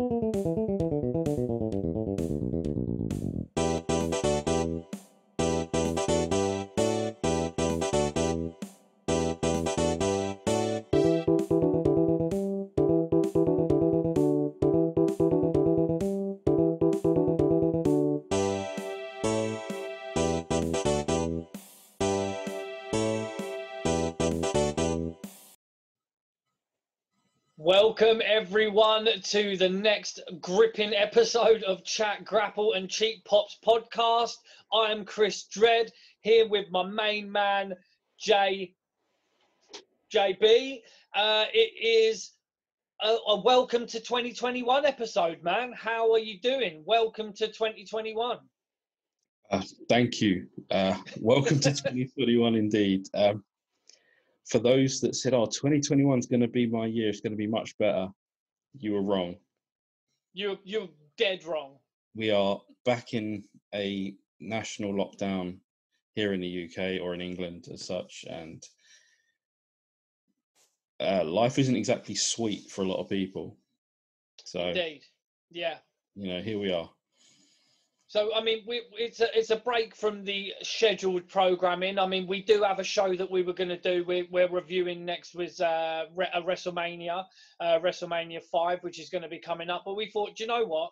Música Welcome everyone to the next gripping episode of Chat Grapple and Cheap Pops podcast. I am Chris Dread here with my main man J JB. Uh, it is a, a welcome to 2021 episode, man. How are you doing? Welcome to 2021. Uh, thank you. Uh, welcome to 2021 indeed. Um, for those that said, "Oh, 2021 is going to be my year. It's going to be much better," you were wrong. You you're dead wrong. We are back in a national lockdown here in the UK or in England as such, and uh, life isn't exactly sweet for a lot of people. So, Indeed, yeah. You know, here we are. So I mean, we, it's a it's a break from the scheduled programming. I mean, we do have a show that we were going to do. We're, we're reviewing next with uh, a WrestleMania, uh, WrestleMania Five, which is going to be coming up. But we thought, do you know what?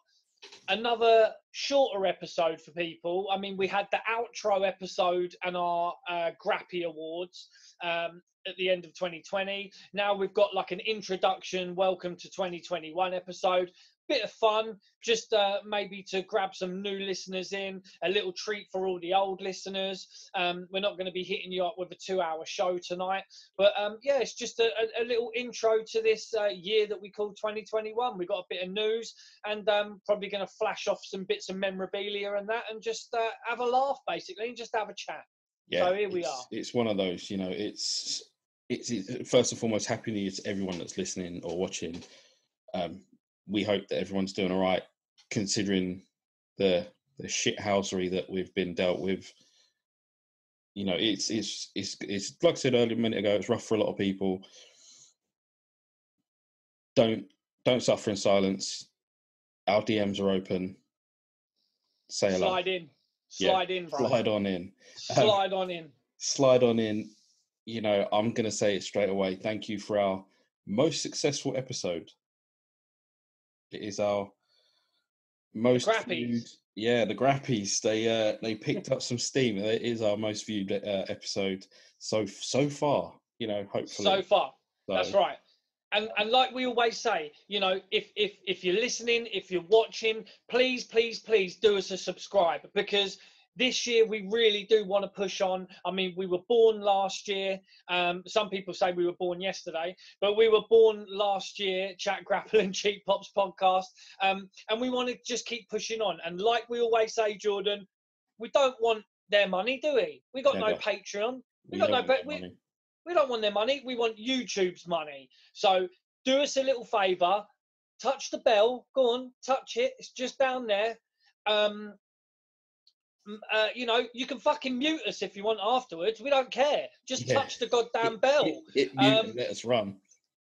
Another shorter episode for people. I mean, we had the outro episode and our uh, Grappy Awards um, at the end of 2020. Now we've got like an introduction, welcome to 2021 episode bit of fun, just uh, maybe to grab some new listeners in, a little treat for all the old listeners. Um, we're not going to be hitting you up with a two hour show tonight, but um, yeah, it's just a, a, little intro to this uh, year that we call 2021. We've got a bit of news and um, probably going to flash off some bits of memorabilia and that and just uh, have a laugh basically and just have a chat. Yeah, so here we are. It's one of those, you know, it's, it's, it's first and foremost happy new year to everyone that's listening or watching. Um, we hope that everyone's doing all right, considering the the shithousery that we've been dealt with. You know, it's it's it's it's like I said earlier a minute ago. It's rough for a lot of people. Don't don't suffer in silence. Our DMs are open. Say hello. Slide in. Slide yeah, in, bro. Slide on in. Slide um, on in. Slide on in. You know, I'm going to say it straight away. Thank you for our most successful episode. It is our most viewed. Yeah, the Grappies. They uh, they picked up some steam. It is our most viewed uh, episode so so far. You know, hopefully. So far, so. that's right. And and like we always say, you know, if if if you're listening, if you're watching, please please please do us a subscribe because this year we really do want to push on. I mean, we were born last year. Um, some people say we were born yesterday, but we were born last year. Chat Grapple and Cheap Pops podcast, um, and we want to just keep pushing on. And like we always say, Jordan, we don't want their money, do we? We got Never. no Patreon. We, we got no. We, we don't want their money. We want YouTube's money. So do us a little favor. Touch the bell. Go on, touch it. It's just down there. Um, uh, you know, you can fucking mute us if you want afterwards. We don't care. Just yeah. touch the goddamn bell. It, it, um, let us run.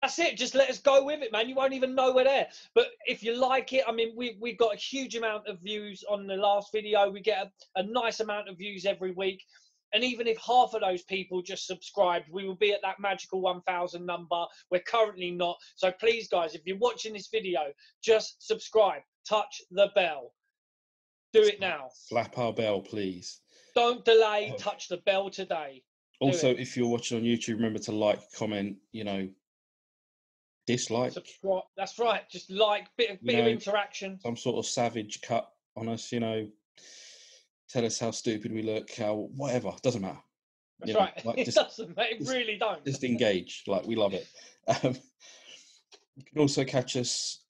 That's it. Just let us go with it, man. You won't even know we're there. But if you like it, I mean, we we've got a huge amount of views on the last video. We get a, a nice amount of views every week. And even if half of those people just subscribed, we will be at that magical 1,000 number. We're currently not. So please, guys, if you're watching this video, just subscribe, touch the bell. Do it now. Slap our bell, please. Don't delay. Oh. Touch the bell today. Do also, it. if you're watching on YouTube, remember to like, comment, you know, dislike. Subscribe. That's right. Just like, bit of, bit know, of interaction. Some sort of savage cut on us, you know. Tell us how stupid we look, how whatever. Doesn't matter. That's you know, right. Like, it just, doesn't. It just, really don't. Just engage. Like we love it. Um, you can also catch us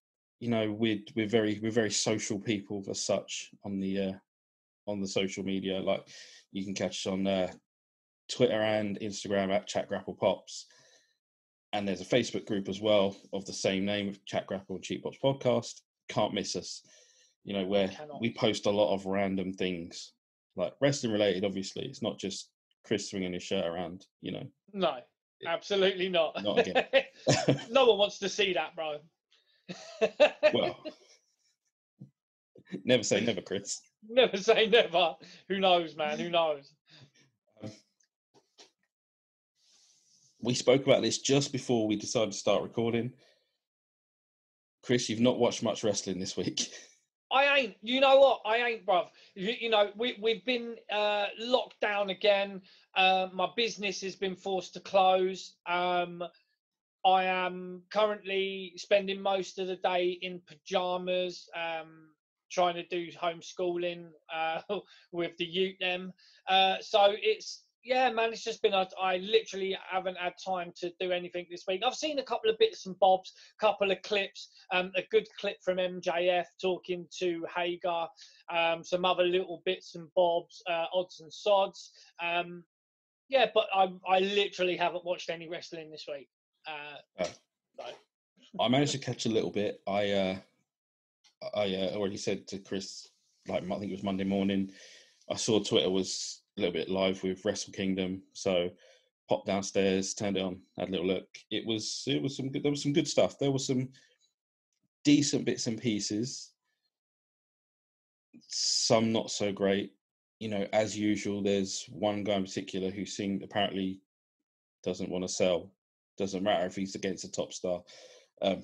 you know we're we're very we're very social people as such on the uh, on the social media. Like you can catch us on uh, Twitter and Instagram at Chat Grapple Pops, and there's a Facebook group as well of the same name, Chat Grapple and Cheap Pops Podcast. Can't miss us. You know where we post a lot of random things, like wrestling related. Obviously, it's not just Chris swinging his shirt around. You know. No, absolutely not. Not again. no one wants to see that, bro. Well, never say never, Chris. never say never. Who knows, man? Who knows? We spoke about this just before we decided to start recording. Chris, you've not watched much wrestling this week. I ain't. You know what? I ain't, bruv. You, you know, we we've been uh, locked down again. Uh, my business has been forced to close. Um, I am currently spending most of the day in pajamas, um, trying to do homeschooling uh, with the youth. Them. Uh, so it's yeah, man, it's just been, I literally haven't had time to do anything this week. I've seen a couple of bits and bobs, a couple of clips, um, a good clip from MJF talking to Hager, um, some other little bits and bobs, uh, odds and sods. Um, yeah, but I, I literally haven't watched any wrestling this week. Uh, oh. I managed to catch a little bit. I, uh, I uh, already said to Chris, like I think it was Monday morning, I saw Twitter was a little bit live with Wrestle Kingdom. So popped downstairs, turned it on, had a little look. It was it was some good. There was some good stuff. There was some decent bits and pieces. Some not so great. You know, as usual, there's one guy in particular who seemed apparently doesn't want to sell. Doesn't matter if he's against a top star. Um,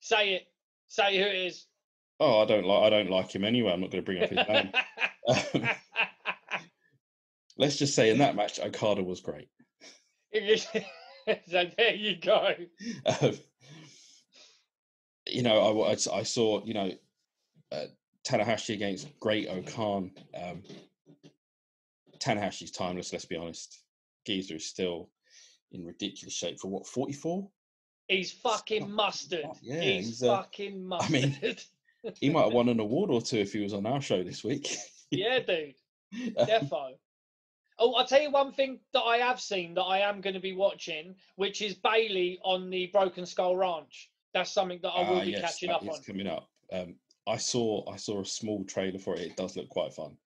Say it. Say who it is. Oh, I don't like. I don't like him anyway. I'm not going to bring up his name. Um, let's just say in that match, Okada was great. so there you go. Um, you know, I, I, saw you know uh, Tanahashi against Great-O-Khan. Um, Tanahashi's timeless. Let's be honest. Geezer is still in ridiculous shape for what forty four. He's fucking mustard. Yeah, he's, he's uh, fucking mustard. I mean, he might have won an award or two if he was on our show this week. yeah, dude. Defo. Oh, I'll tell you one thing that I have seen that I am going to be watching, which is Bayley on the Broken Skull Ranch. That's something that I will uh, be yes, catching up on. coming up. Um, I saw I saw a small trailer for it. It does look quite fun.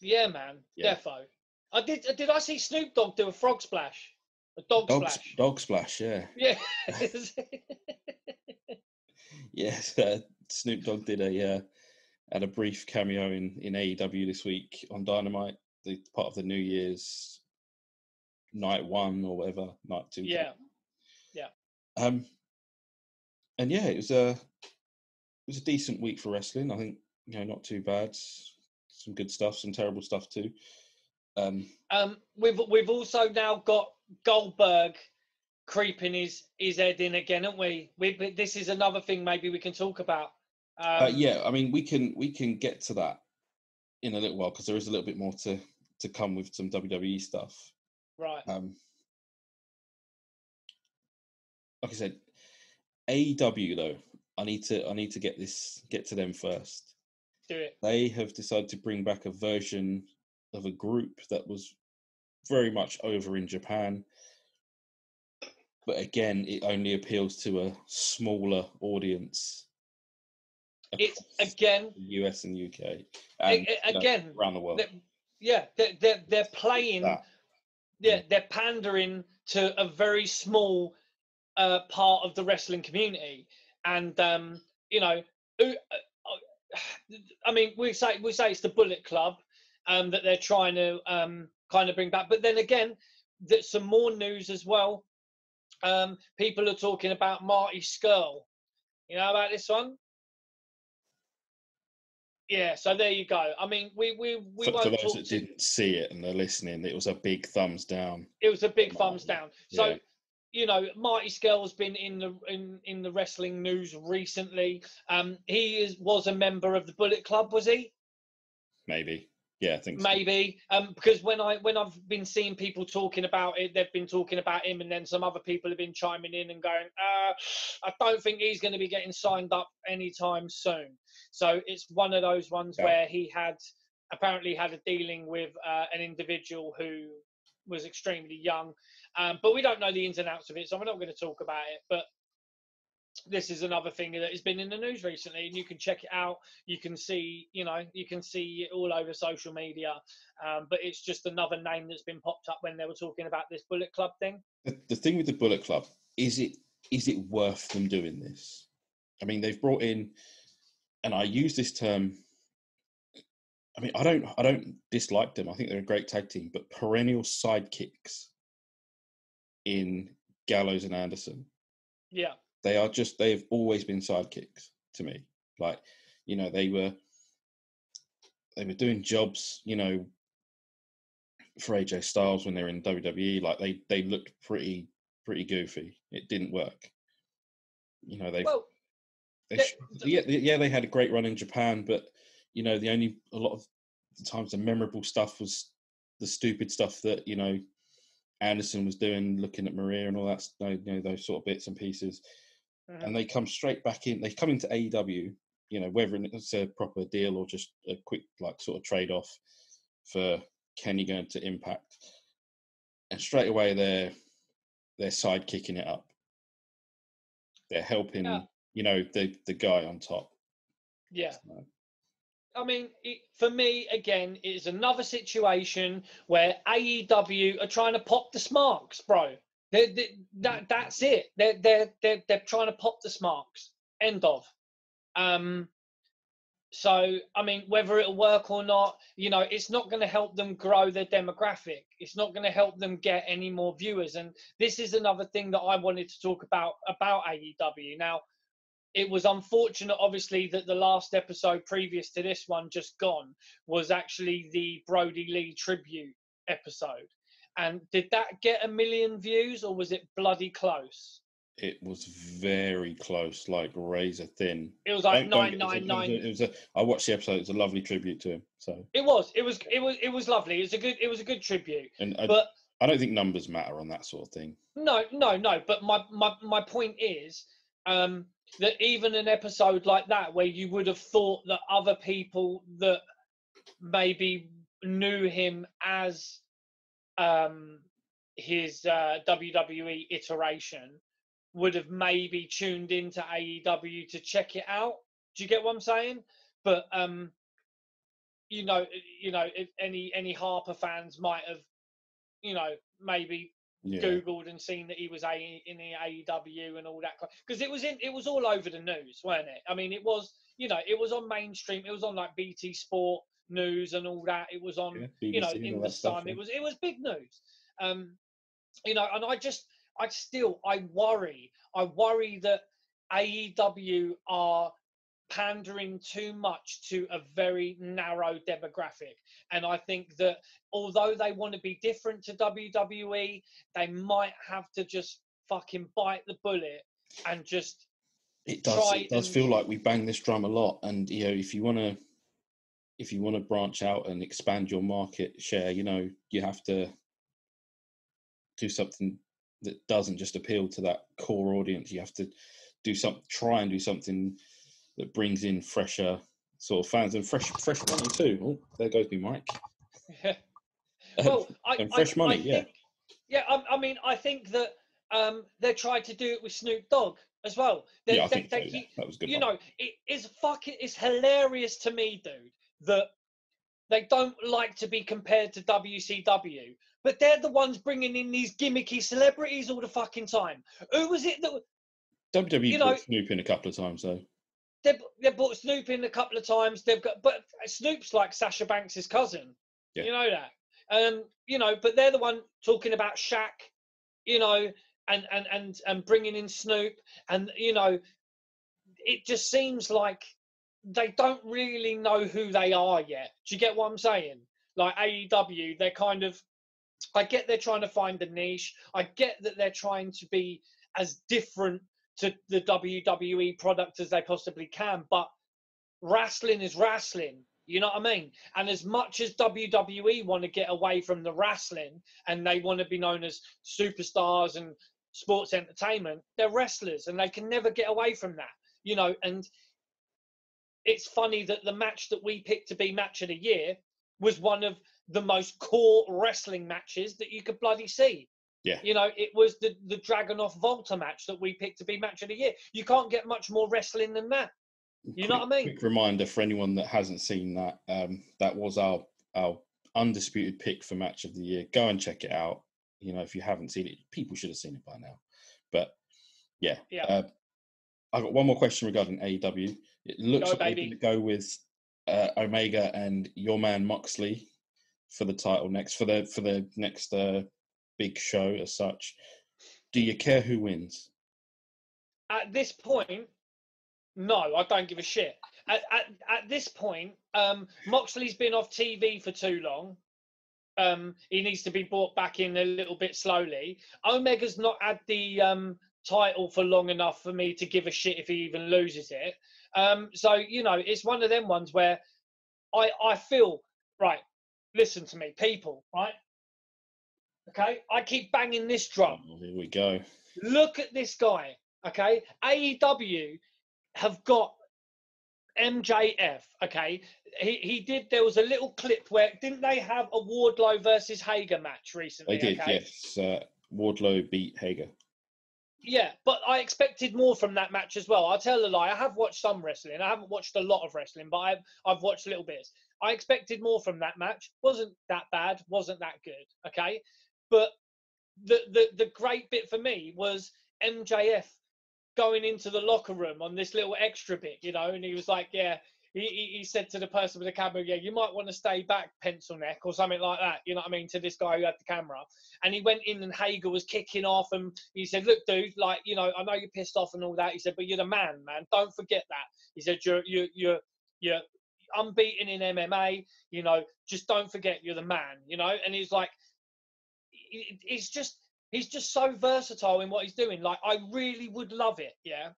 Yeah, man, yeah. defo. I did. Did I see Snoop Dogg do a frog splash? A dog, dog splash. Dog splash. Yeah. Yeah. yes, uh, Snoop Dogg did a uh, had a brief cameo in in AEW this week on Dynamite the part of the New Year's night one or whatever, night two. Yeah, yeah. Um, and yeah, it was a it was a decent week for wrestling. I think you know not too bad. Some good stuff, some terrible stuff too. Um, um, we've we've also now got Goldberg creeping his his head in again, aren't we? we this is another thing maybe we can talk about. Uh, um, uh, yeah, I mean we can we can get to that in a little while because there is a little bit more to to come with some WWE stuff. Right. Um, like I said, AEW though, I need to I need to get this get to them first. Do it. They have decided to bring back a version of a group that was very much over in Japan. But again, it only appeals to a smaller audience. It's again US and UK. And, again you know, around the world yeah, they're they're, they're playing. That. Yeah, they're pandering to a very small uh, part of the wrestling community, and um, you know, uh, uh, I mean, we say we say it's the Bullet Club um, that they're trying to um, kind of bring back, but then again, there's some more news as well. Um, people are talking about Marty Scurll. You know about this one? Yeah, so there you go. I mean, we we we for, won't for those that to, didn't see it and they're listening. It was a big thumbs down. It was a big thumbs down. So, yeah. you know, Marty Scurll's been in the in in the wrestling news recently. Um, he is was a member of the Bullet Club, was he? Maybe. Yeah, I think maybe so. um, because when I when I've been seeing people talking about it, they've been talking about him, and then some other people have been chiming in and going, uh, "I don't think he's going to be getting signed up anytime soon." So it's one of those ones yeah. where he had apparently had a dealing with uh, an individual who was extremely young, um, but we don't know the ins and outs of it, so we're not going to talk about it. But this is another thing that has been in the news recently, and you can check it out. You can see, you know, you can see it all over social media. Um, but it's just another name that's been popped up when they were talking about this Bullet Club thing. The, the thing with the Bullet Club is it is it worth them doing this? I mean, they've brought in, and I use this term. I mean, I don't, I don't dislike them. I think they're a great tag team, but perennial sidekicks in Gallows and Anderson. Yeah. They are just, they've always been sidekicks to me. Like, you know, they were, they were doing jobs, you know, for AJ Styles when they were in WWE. Like they, they looked pretty, pretty goofy. It didn't work. You know, they, Well, they the- sh- yeah, they- yeah, they had a great run in Japan, but you know, the only a lot of the times the memorable stuff was the stupid stuff that you know Anderson was doing, looking at Maria and all that, you know, those sort of bits and pieces. Mhm. And they come straight back in. They come into AEW, you know, whether it's a proper deal or just a quick like sort of trade off for Kenny going to Impact, and straight away they're they're side kicking it up. They're helping, Yeah. you know, the the guy on top. yeah. So, I mean, it, for me, again, it's another situation where AEW are trying to pop the smarks, bro. They, they, that that's it. They're they're they're they're trying to pop the smarks. End of. Um. So I mean, whether it'll work or not, you know, it's not going to help them grow their demographic. It's not going to help them get any more viewers. And this is another thing that I wanted to talk about about AEW. Now, it was unfortunate, obviously, that the last episode previous to this one, just gone, was actually the Brodie Lee tribute episode. And did that get a million views or was it bloody close? it was very close, like razor thin. It was like nine was a- It was a. I watched the episode. It was a lovely tribute to him. So, It was. It was. It was. It was lovely. It was a good. It was a good tribute. and I, But I don't think numbers matter on that sort of thing. No, no, no. But my my my point is um, that even an episode like that, where you would have thought that other people that maybe knew him as um, his uh, WWE iteration would have maybe tuned into AEW to check it out. Do you get what I'm saying? But um, you know, you know, if any any Harper fans might have, you know, maybe Yeah, googled and seen that he was a, in the AEW and all that because it was in it was all over the news, weren't it? I mean, it was you know it was on mainstream, it was on like BT Sport news and all that. It was on yeah, you know BBC and all in the stuff, Sun. yeah. It was it was big news. Um, you know, and I just I still I worry I worry that AEW are pandering too much to a very narrow demographic. And I think that although they want to be different to WWE, they might have to just fucking bite the bullet and just It does. try It does and- feel like we bang this drum a lot, and you know, if you want to, if you want to branch out and expand your market share, you know, you have to do something that doesn't just appeal to that core audience. You have to do some, try and do something that brings in fresher sort of fans and fresh, fresh money too. Oh, there goes me mic. well, I, And I- fresh money, I yeah. think- yeah. I, I mean, I think that um, they tried to do it with Snoop Dogg as well. They, yeah, I they- think they so, yeah. that was good. you one. know, it is fucking. It's hilarious to me, dude, that they don't like to be compared to WCW, but they're the ones bringing in these gimmicky celebrities all the fucking time. Who was it that WWE you brought know- Snoop in a couple of times though. they they brought Snoop in a couple of times? They've got, but Snoop's like Sasha Banks' cousin. Yeah. You know that. Um, you know, but they're the one talking about Shaq. You know, and and and and bringing in Snoop, and you know, it just seems like they don't really know who they are yet. Do you get what I'm saying? Like AEW, they're kind of. I get they're trying to find a niche. I get that they're trying to be as different to the WWE product as they possibly can, but wrestling is wrestling. You know what I mean? And as much as WWE want to get away from the wrestling and they want to be known as superstars and sports entertainment, they're wrestlers and they can never get away from that. You know, and it's funny that the match that we picked to be match of the year was one of the most core wrestling matches that you could bloody see. Yeah. You know, it was the the Dragunov Walter match that we picked to be match of the year. You can't get much more wrestling than that. You know what I mean? Quick reminder for anyone that hasn't seen that. Um, that was our our undisputed pick for match of the year. Go and check it out. You know, if you haven't seen it, people should have seen it by now. But yeah, Yeah. uh, I got one more question regarding AEW. It looks Go, like they're going to go with uh, Omega and your man Moxley for the title next for the for the next uh, big show as such. Do you care who wins? At this point, no, I don't give a shit. At, at, at this point, um, Moxley's been off TV for too long. Um, he needs to be brought back in a little bit slowly. Omega's not had the um, title for long enough for me to give a shit if he even loses it. Um, so you know, it's one of them ones where I I feel right. Listen to me, people. Right? Okay, I keep banging this drum. Oh, here we go. Look at this guy. Okay, AEW have got MJF. Okay, he he did. There was a little clip where didn't they have a Wardlow versus Hager match recently? They did, okay? yes. Uh, Wardlow beat Hager. Yeah, but I expected more from that match as well. I'll tell a lie. I have watched some wrestling. I haven't watched a lot of wrestling, but I've I've watched little bits. I expected more from that match. wasn't that bad. wasn't that good. Okay, but the the the great bit for me was MJF going into the locker room on this little extra bit, you know, and he was like, yeah. He, he, said to the person with the camera, yeah, you might want to stay back, pencil neck, or something like that. You know what I mean? To this guy who had the camera. And he went in and Hager was kicking off and he said, Look, dude, like, you know, I know you're pissed off and all that. He said, But you're the man, man. Don't forget that. He said, You're you're you're you're unbeaten in MMA, you know, just don't forget you're the man, you know? And he's like it's just he's just so versatile in what he's doing. Like I really would love it, yeah.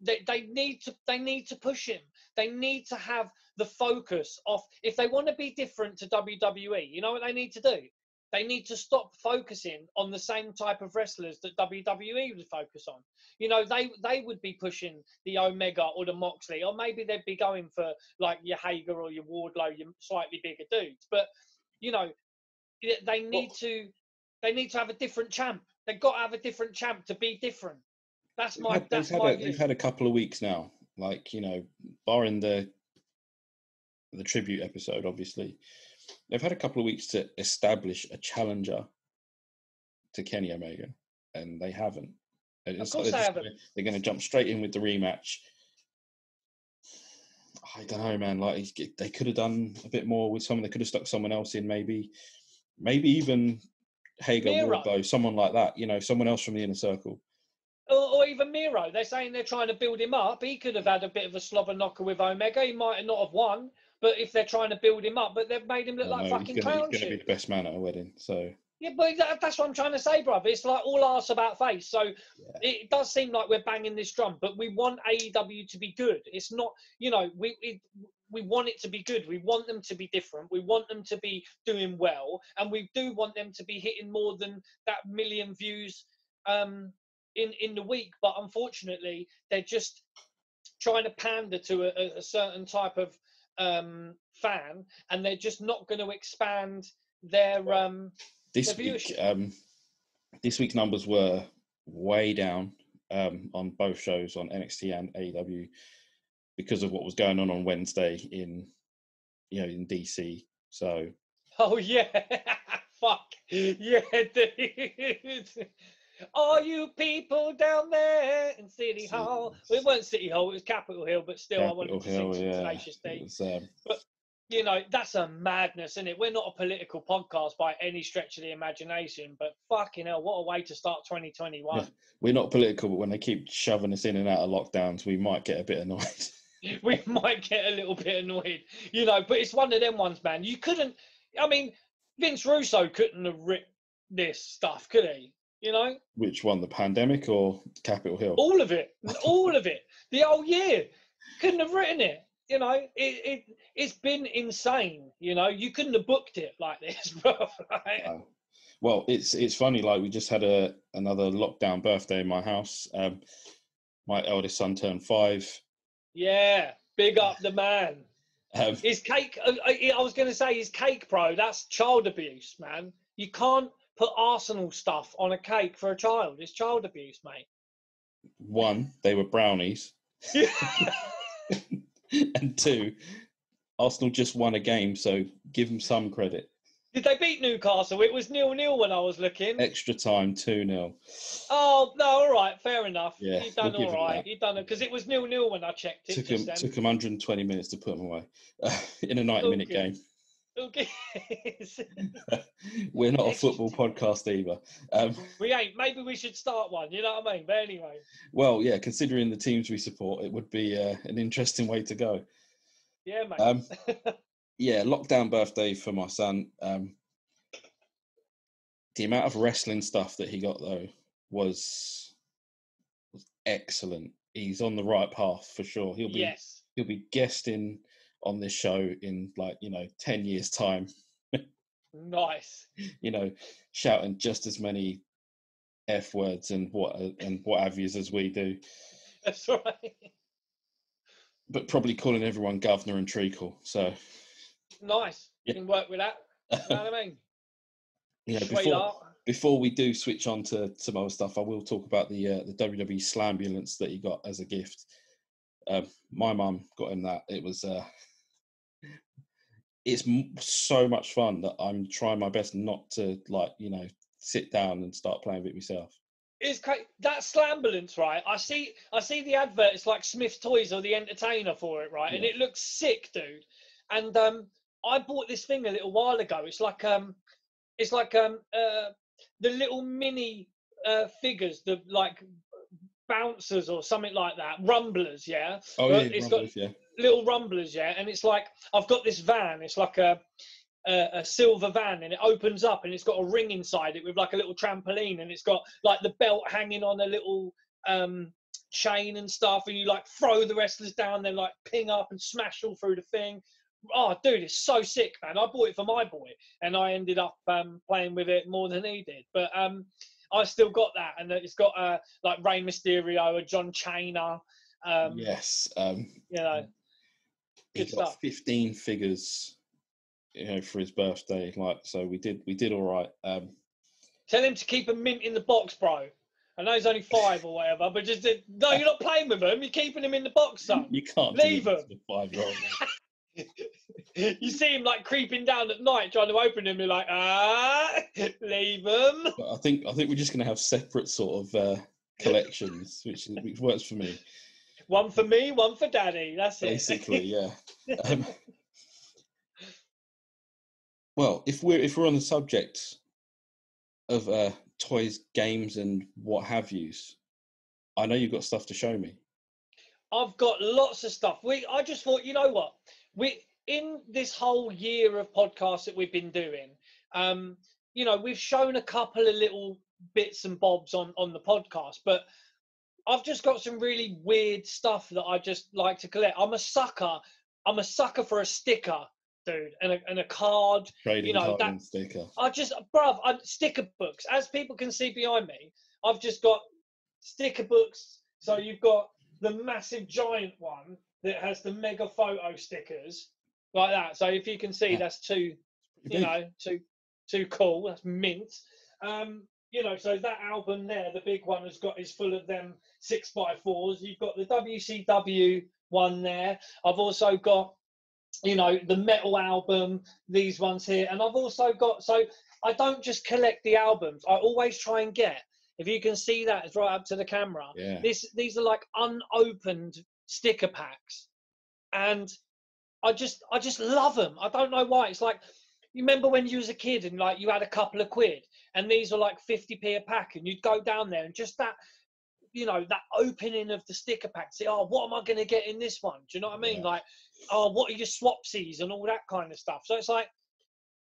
They they need to they need to push him. They need to have the focus off if they want to be different to WWE, you know what they need to do? They need to stop focusing on the same type of wrestlers that WWE would focus on. You know, they they would be pushing the Omega or the Moxley, or maybe they'd be going for like your Hager or your Wardlow, your slightly bigger dudes. But you know, they need to they need to have a different champ. They've got to have a different champ to be different. That's my had, that's had my a, view. they've had a couple of weeks now, like you know, barring the the tribute episode, obviously, they've had a couple of weeks to establish a challenger to Kenny Omega, and they haven't. And like course they're, they haven't. gonna, they're going to jump straight in with the rematch. I don't know, man. Like they could have done a bit more with someone. They could have stuck someone else in, maybe, maybe even Hager. Wardlow, someone like that. You know, someone else from the inner circle. Or, or even Miro. They're saying they're trying to build him up. He could have had a bit of a slobber knocker with Omega. He might have not have won, but if they're trying to build him up, but they've made him look like know, fucking he's gonna, clown he's gonna be the best man at a wedding. So Yeah, but that, that's what I'm trying to say, brother. It's like all arse about face. So it does seem like we're banging this drum, but we want AEW to be good. It's not, you know, we it, we want it to be good. We want them to be different. We want them to be doing well, and we do want them to be hitting more than that million views um, in in the week. But unfortunately, they're just trying to pander to a, a- certain type of um, fan, and they're just not going to expand their um, this The week, um, this week's numbers were way down um, on both shows on NXT and AEW because of what was going on on Wednesday in you know in DC. So Oh yeah, fuck yeah, dude. All you people down there in City Hall. Well, it wasn't City Hall; it was Capitol Hill. But still, I wanted to Capitol sing Hill, some yeah, Tenacious D. was, um, You know, that's a madness, isn't it? We're not a political podcast by any stretch of the imagination, but fucking hell, what a way to start 2021. Yeah. we're not political, but when they keep shoving us in and out of lockdowns, we might get a bit annoyed. we might get a little bit annoyed, you know. But it's one of them ones, man. You couldn't. I mean, Vince Russo couldn't have written this stuff, could he? You know, Which one, the pandemic or Capitol Hill? all of it, all of it, the whole year. Couldn't have written it. You know, it, it it's been insane. You know, you couldn't have booked it like this, bro. Right? Wow. Well, it's it's funny. Like we just had a another lockdown birthday in my house. Um, my eldest son turned five. Yeah, big up the man. Um, His cake. uh, I I was going to say his cake, bro. That's child abuse, man. You can't put Arsenal stuff on a cake for a child. It's child abuse, mate. one, they were brownies, and two, Arsenal just won a game, so give them some credit. Did they beat Newcastle? It was nil nil when I was looking. Extra time, 2 0. Oh no, all right, fair enough. Yeah, you done we'll all him You done it because it was nil nil when I checked it. Took then. took him 120 minutes to put him away in a 90 minute game. Okay. We're not a football podcast either. Um, we ain't. Maybe we should start one. You know what I mean? But anyway, well, yeah, considering the teams we support, it would be uh, an interesting way to go. yeah, mate. Um, yeah, lockdown birthday for my son. Um, the amount of wrestling stuff that he got though was was excellent. He's on the right path for sure. He'll be yes. he'll be guesting on this show in like you know ten years time. Nice. You know, shouting just as many f words and what and what have yous as we do, That's right. but probably calling everyone governor and treacle. So Nice. Yeah. You can work with that. You know what I mean? know, before before we do switch on to some other stuff, I will talk about the uh, the WWE Slambulance that he got as a gift. Um, my mum got him that. It was uh, it's m- so much fun that I'm trying my best not to like you know sit down and start playing with it myself. It's cra- that slambulance, right? I see, I see the advert. It's like Smyths Toys or the Entertainer for it, right? And it looks sick, dude. And um, I bought this thing a little while ago. It's like um, it's like um, uh, the little mini uh figures, the like bouncers or something like that, rumblers, yeah. Oh yeah, it's got- yeah. little rumblers, yeah. And it's like I've got this van. It's like a, a a silver van, and it opens up, and it's got a ring inside it with like a little trampoline, and it's got like the belt hanging on a little um chain and stuff, and you like throw the wrestlers down, then like ping up and smash all through the thing. Oh, dude, it's so sick, man! I bought it for my boy, and I ended up um, playing with it more than he did. But um, I still got that, and it's got uh, like Rey Mysterio, a John Cena. Um, yes, um, You know, he got stuff. 15 figures, you know, for his birthday. Like, so we did we did all right. Um, Tell him to keep a mint in the box, bro. I know he's only five or whatever, but just uh, no, you're not playing with him. You're keeping him in the box, son. you can't Leave him. five year old. you see him like creeping down at night, trying to open him. You're like, ah, leave him. I think I think we're just going to have separate sort of uh, collections, which which works for me. One for me, one for daddy. That's it. Basically, yeah. Um, well, if we're if we're on the subject of uh, toys, games, and what have yous, I know you've got stuff to show me. I've got lots of stuff. We, I just thought, you know what? We in this whole year of podcasts that we've been doing, um, you know, we've shown a couple of little bits and bobs on on the podcast, but I've just got some really weird stuff that I just like to collect. I'm a sucker. I'm a sucker for a sticker, dude, and a and a card. Trading you know, card that- sticker. I just, bruv, I, sticker books. As people can see behind me, I've just got sticker books. So you've got the massive giant one that has the mega photo stickers like that. So if you can see, Yeah. that's too, you know, too, too cool. That's mint. Um, you know, so that album there, the big one, has got is full of them six by fours. You've got the WCW one there. I've also got, you know, the metal album, these ones here, and I've also got. So I don't just collect the albums. I always try and get. If you can see that, it's right up to the camera. Yeah. This these are like unopened sticker packs, and I just I just love them. I don't know why. It's like you remember when you was a kid and like you had a couple of quid, and these are like fifty p a pack, and you'd go down there and just that. You know that opening of the sticker pack. Say, oh, what am I going to get in this one? Do you know what I mean? Yeah. Like, oh, what are your swapsies and all that kind of stuff. So it's like,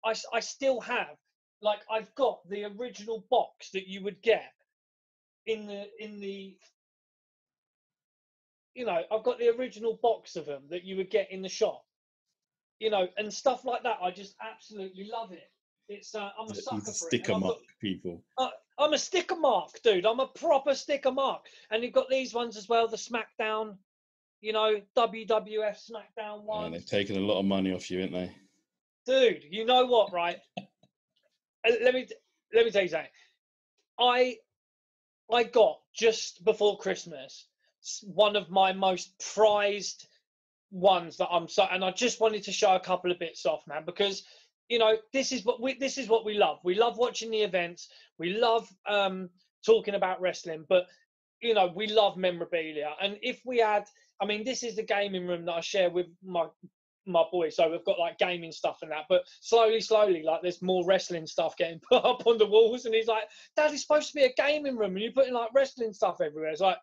I, I still have, like, I've got the original box that you would get in the in the you know i've got the original box of them that you would get in the shop. You know and stuff like that. I just absolutely love it. It's uh, i'm a He's sucker a sticker mark, got- people. i'm a sticker mark dude. I'm a proper sticker mark. And you've got these ones as well the smackdown you know wwf smackdown And ones. they've taken a lot of money off you, haven't they? dude you know what right? Uh, let me let me tell you something. I i got just before christmas one of my most prized ones that i'm so and i just wanted to show a couple of bits off man because you know, this is what we this is what we love. We love watching the events. We love um, talking about wrestling, but you know, we love memorabilia. And if we had, I mean, this is the gaming room that I share with my my boy. So we've got like gaming stuff and that, but slowly, slowly, like there's more wrestling stuff getting put up on the walls. And he's like, Dad, it's supposed to be a gaming room, and you're putting like wrestling stuff everywhere. It's like,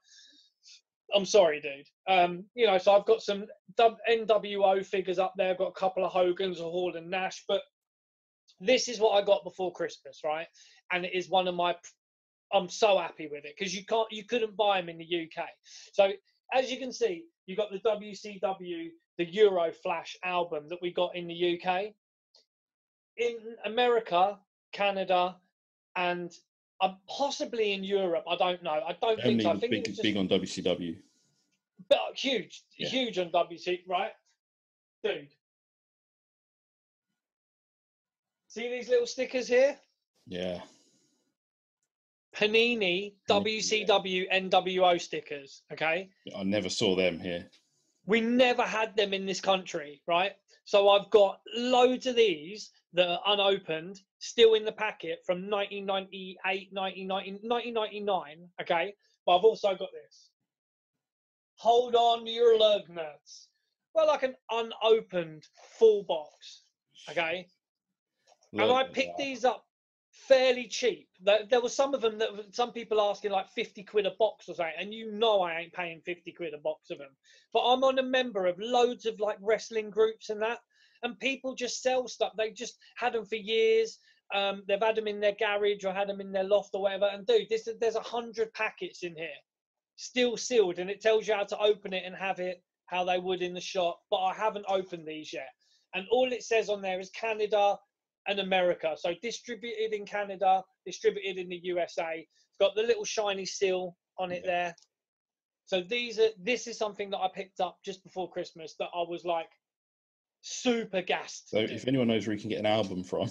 I'm sorry, dude. Um, you know, so I've got some NWO figures up there. I've got a couple of Hogan's, a Hall and Nash, but this is what I got before Christmas, right? And it is one of my. I'm so happy with it because you can't, you couldn't buy them in the UK. So as you can see, you got the WCW, the Euro Flash album that we got in the UK. In America, Canada, and uh, possibly in Europe, I don't know. I don't Germany think so. I think big, just big on WCW. but huge, Yeah. huge on WC, right? Dude. See these little stickers here? Yeah, Panini WCW NWO stickers, okay? I never saw them here. We never had them in this country, right? So I've got loads of these that are unopened, still in the packet from 1998, 1990, 1999, okay? But I've also got this. Hold on your lug nuts. Well, like an unopened full box, okay? and I picked that. these up fairly cheap. There, there were some of them that some people asking like 50 quid a box or something, and you know I ain't paying 50 quid a box of them. But I'm on a member of loads of like wrestling groups and that, and people just sell stuff. They just had them for years. Um, they've had them in their garage or had them in their loft or whatever. And dude, this, there's a hundred packets in here, still sealed, and it tells you how to open it and have it how they would in the shop. But I haven't opened these yet. And all it says on there is Canada, and America. So distributed in Canada, distributed in the USA. It's got the little shiny seal on it there. So these are this is something that I picked up just before Christmas that I was like super gassed. So if anyone knows where you can get an album from,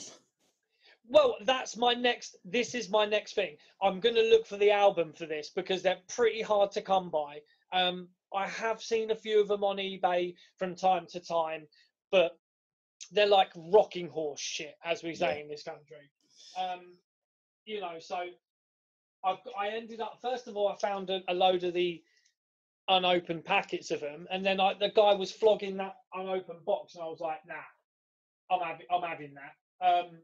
Well, that's my next. This is my next thing. I'm going to look for the album for this because they're pretty hard to come by. Um, I have seen a few of them on eBay from time to time, but they're like rocking horse shit, as we say Yeah. in this country. Um, you know, so I've, I ended up first of all, I found a, a load of the unopened packets of them, and then I, the guy was flogging that unopened box, and I was like, nah, I'm having, I'm having that. Um,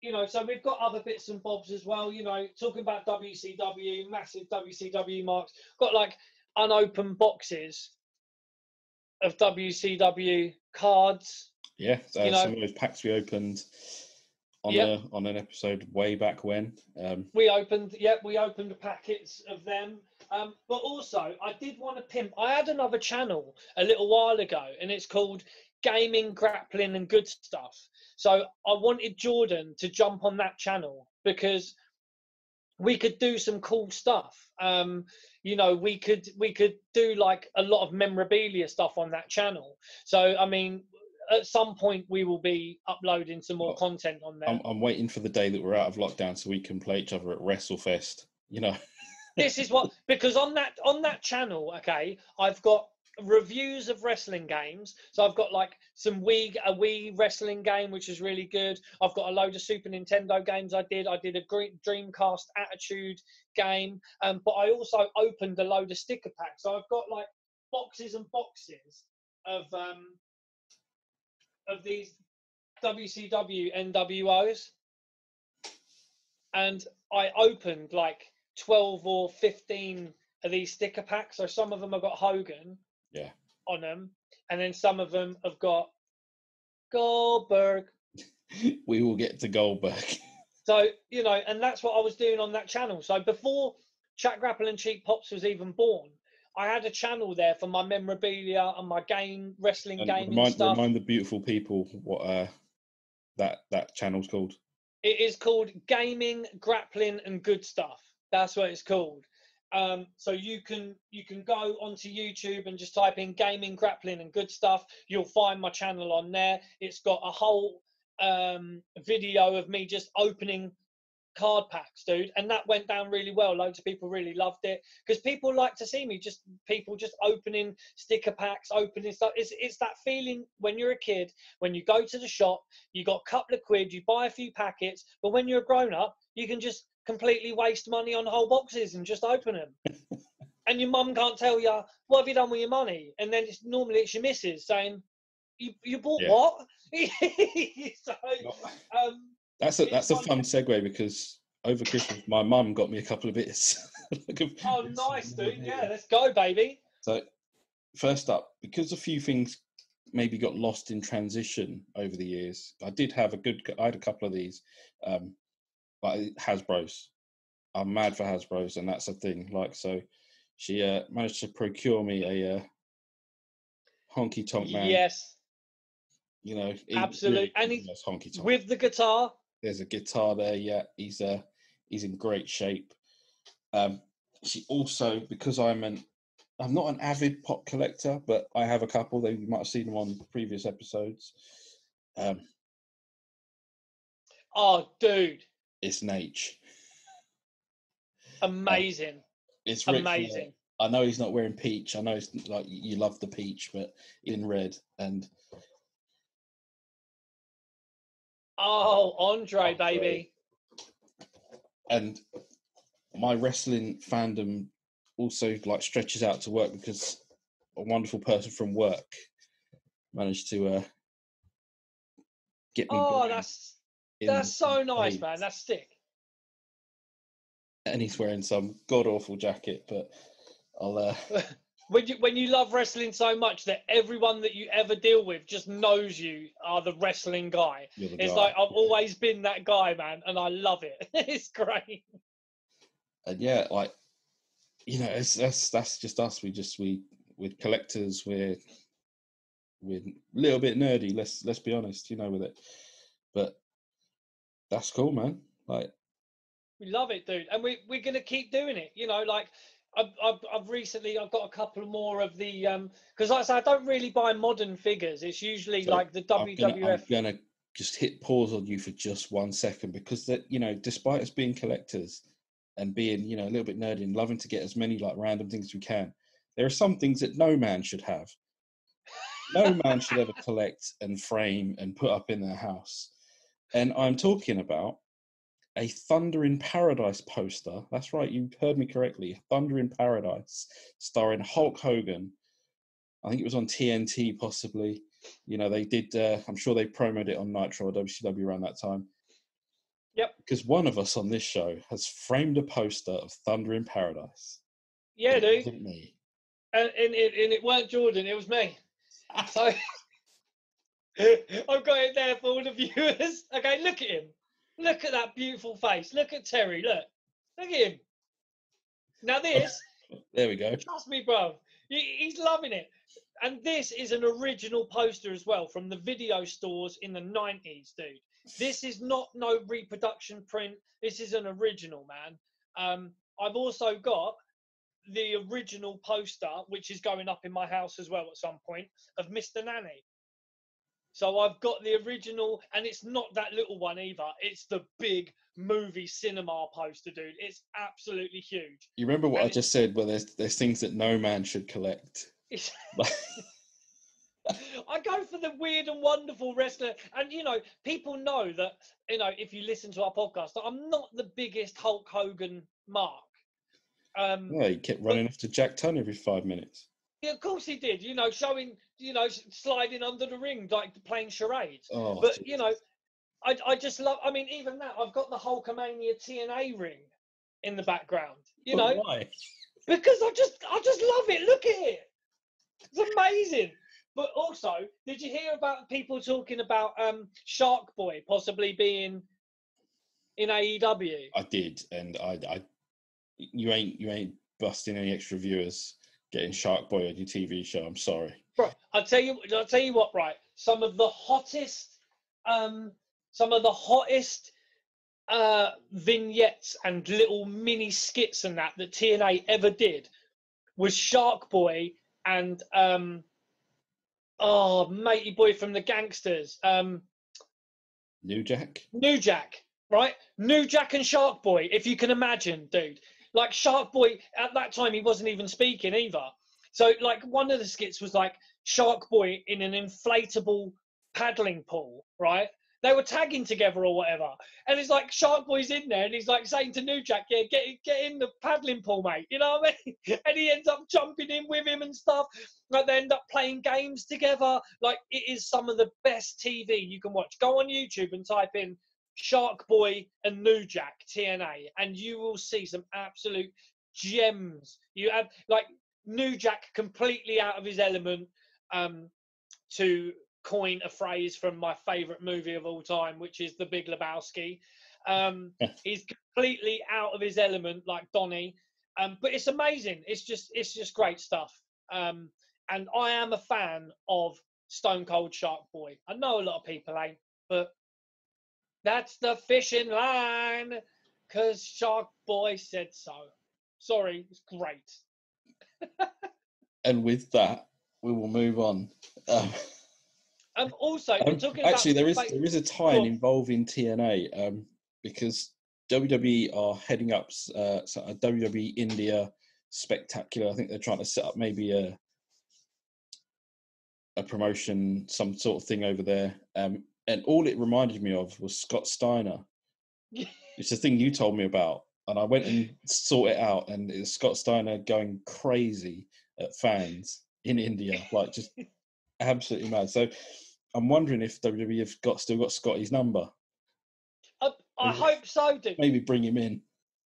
you know, so we've got other bits and bobs as well. You know, talking about WCW, massive WCW marks. Got like unopened boxes of WCW cards. yeah, uh, You know- some of those packs we opened on Yep. a, on an episode way back when. Um, We opened, yep, we opened packets of them. Um, but also, I did want to pimp. I had another channel a little while ago, and it's called Gaming, Grappling, and Good Stuff. So I wanted Jordan to jump on that channel because we could do some cool stuff. Um, you know, we could we could do like a lot of memorabilia stuff on that channel. So I mean, at some point we will be uploading some more content on there. I'm, I'm waiting for the day that we're out of lockdown so we can play each other at WrestleFest. You know, this is what because on that on that channel okay i've got reviews of wrestling games. So i've got like some wii a wii wrestling game which is really good. I've got a load of super nintendo games i did. I did a dreamcast attitude game um, but i also opened a load of sticker packs. So i've got like boxes and boxes of um of these wcw nwos and I opened like 12 or 15 of these sticker packs. So some of them have got Hogan Yeah. on them, and then some of them have got Goldberg. we will get to Goldberg. So, you know, and that's what I was doing on that channel. So before Chat Grapple and Cheap Pops was even born, I had a channel there for my memorabilia and my game, wrestling And gaming remind, stuff. remind the beautiful people what uh, that that channel's called. It is called Gaming, Grappling, and Good Stuff. That's what it's called. Um, so you can you can go onto YouTube and just type in gaming, grappling, and good stuff. You'll find my channel on there. It's got a whole um, video of me just opening card packs, dude, and that went down really well. Loads of people really loved it because people like to see me just people just opening sticker packs, opening stuff. It's it's that feeling when you're a kid when you go to the shop, you got a couple of quid, you buy a few packets, but when you're a grown up, you can just completely waste money on whole boxes and just open them. and your mum can't tell you what have you done with your money, and then it's normally it's your missus saying, "You you bought Yeah. what?" so, um, That's a that's a fun. segue because over Christmas my mum got me a couple of bits. Oh, nice, dude. Yeah, let's go, baby. So first up, because a few things maybe got lost in transition over the years, I did have a good. I had a couple of these, um, Hasbro's. I'm mad for Hasbro's, and that's a thing. Like so, she uh, managed to procure me a uh, honky tonk man. Yes, you know, he Absolute- really and honky tonk. with the guitar. There's a guitar there. Yeah, he's uh he's in great shape. Um, she also because I'm an I'm not an avid pop collector, but I have a couple. They you might have seen them on previous episodes. Um, Oh, dude, it's an Nate. amazing, It's Ric Flair. amazing. I know he's not wearing peach. I know it's like you love the peach, but in red and Oh, Andre, Andre. baby. and my wrestling fandom also like stretches out to work because a wonderful person from work managed to uh get me Oh, going that's that's so nice, man. That's sick. and he's wearing some god awful jacket but i'll uh When you when you love wrestling so much that everyone that you ever deal with just knows you are the wrestling guy. the It's guy. like I've always been that guy, man, and I love it. it's great. and yeah like you know it's that's that's just us we just we with collectors we're we're a little bit nerdy let's let's be honest you know with it but that's cool man like We love it, dude, and we we're gonna keep doing it. You know, like I've I've, I've recently I've got a couple more of the um because like I say I don't really buy modern figures. It's usually So, like the I'm gonna, WWF. I'm gonna just hit pause on you for just one second because that you know, despite us being collectors and being you know a little bit nerdy and loving to get as many like random things as we can, there are some things that no man should have. No man should ever collect and frame and put up in their house. And I'm talking about a Thunder in Paradise poster. That's right, you heard me correctly. Thunder in Paradise, starring Hulk Hogan. I think it was on TNT, possibly. You know, they did. Uh, I'm sure they promoted it on Nitro or WCW around that time. Yep. Because one of us on this show has framed a poster of Thunder in Paradise. Yeah, It dude, wasn't me. and, and it and it weren't Jordan, it was me. So I've got it there for all the viewers. Okay, look at him. Look at that beautiful face. Look at Terry. Look. Look at him. Now this, There we go. trust me, bro. he- He's loving it. And this is an original poster as well from the video stores in the 90s, dude. This is not no reproduction print. This is an original, man. Um, I've also got the original poster, which is going up in my house as well at some point, of Mr. Nanny. So I've got the original, and it's not that little one either. It's the big movie cinema poster, dude. It's absolutely huge. You remember what I And it- just said? Well, there's there's things that no man should collect. I go for the weird and wonderful wrestler, and you know, people know that you know if you listen to our podcast, that I'm not the biggest Hulk Hogan mark. Um, yeah, he kept running off to Jack Tun every five minutes. Yeah, of course he did. You know, showing, you know, sliding under the ring like playing charades. Oh, but Jesus. you know, I I just love. I mean, even that I've got the Hulkamania TNA ring in the background. You But know, why? because I just I just love it. Look at it. It's amazing. But also, did you hear about people talking about um Shark Boy possibly being in AEW? I did, and I, I, you ain't you ain't busting any extra viewers getting Shark Boy on your TV show. I'm sorry. Right. I'll tell you I'll tell you what, right. Some of the hottest um some of the hottest uh vignettes and little mini skits and that that TNA ever did was Shark Boy and um oh matey boy from the gangsters. Um New Jack. New Jack. right? New Jack and Shark Boy, if you can imagine, dude. Like Shark Boy at that time, he wasn't even speaking either. So like one of the skits was like Shark Boy in an inflatable paddling pool, right? They were tagging together or whatever, and it's like Shark Boy's in there, and he's like saying to New Jack, "Yeah, get get in the paddling pool, mate." You know what I mean? And he ends up jumping in with him and stuff. Like they end up playing games together. Like it is some of the best TV you can watch. Go on YouTube and type in Shark Boy and New Jack TNA, and you will see some absolute gems. You have like New Jack completely out of his element um, to coin a phrase from my favorite movie of all time, which is The Big Lebowski. Um, he's completely out of his element, like Donnie. Um, but it's amazing. It's just it's just great stuff. Um, and I am a fan of Stone Cold Shark Boy. I know a lot of people ain't, but that's the fishing line, cause Shark Boy said so. Sorry, it's great. and with that, we will move on. Um, um also, um, actually, there is there is a tie involving TNA um, because WWE are heading up uh, a WWE India spectacular. I think they're trying to set up maybe a a promotion, some sort of thing over there. Um, and all it reminded me of was Scott Steiner. it's the thing you told me about, and I went and sought it out, and it's Scott Steiner going crazy at fans in India, like just absolutely mad. So I'm wondering if WWE have got still got Scotty's number. I, I hope so, dude. Maybe bring him in.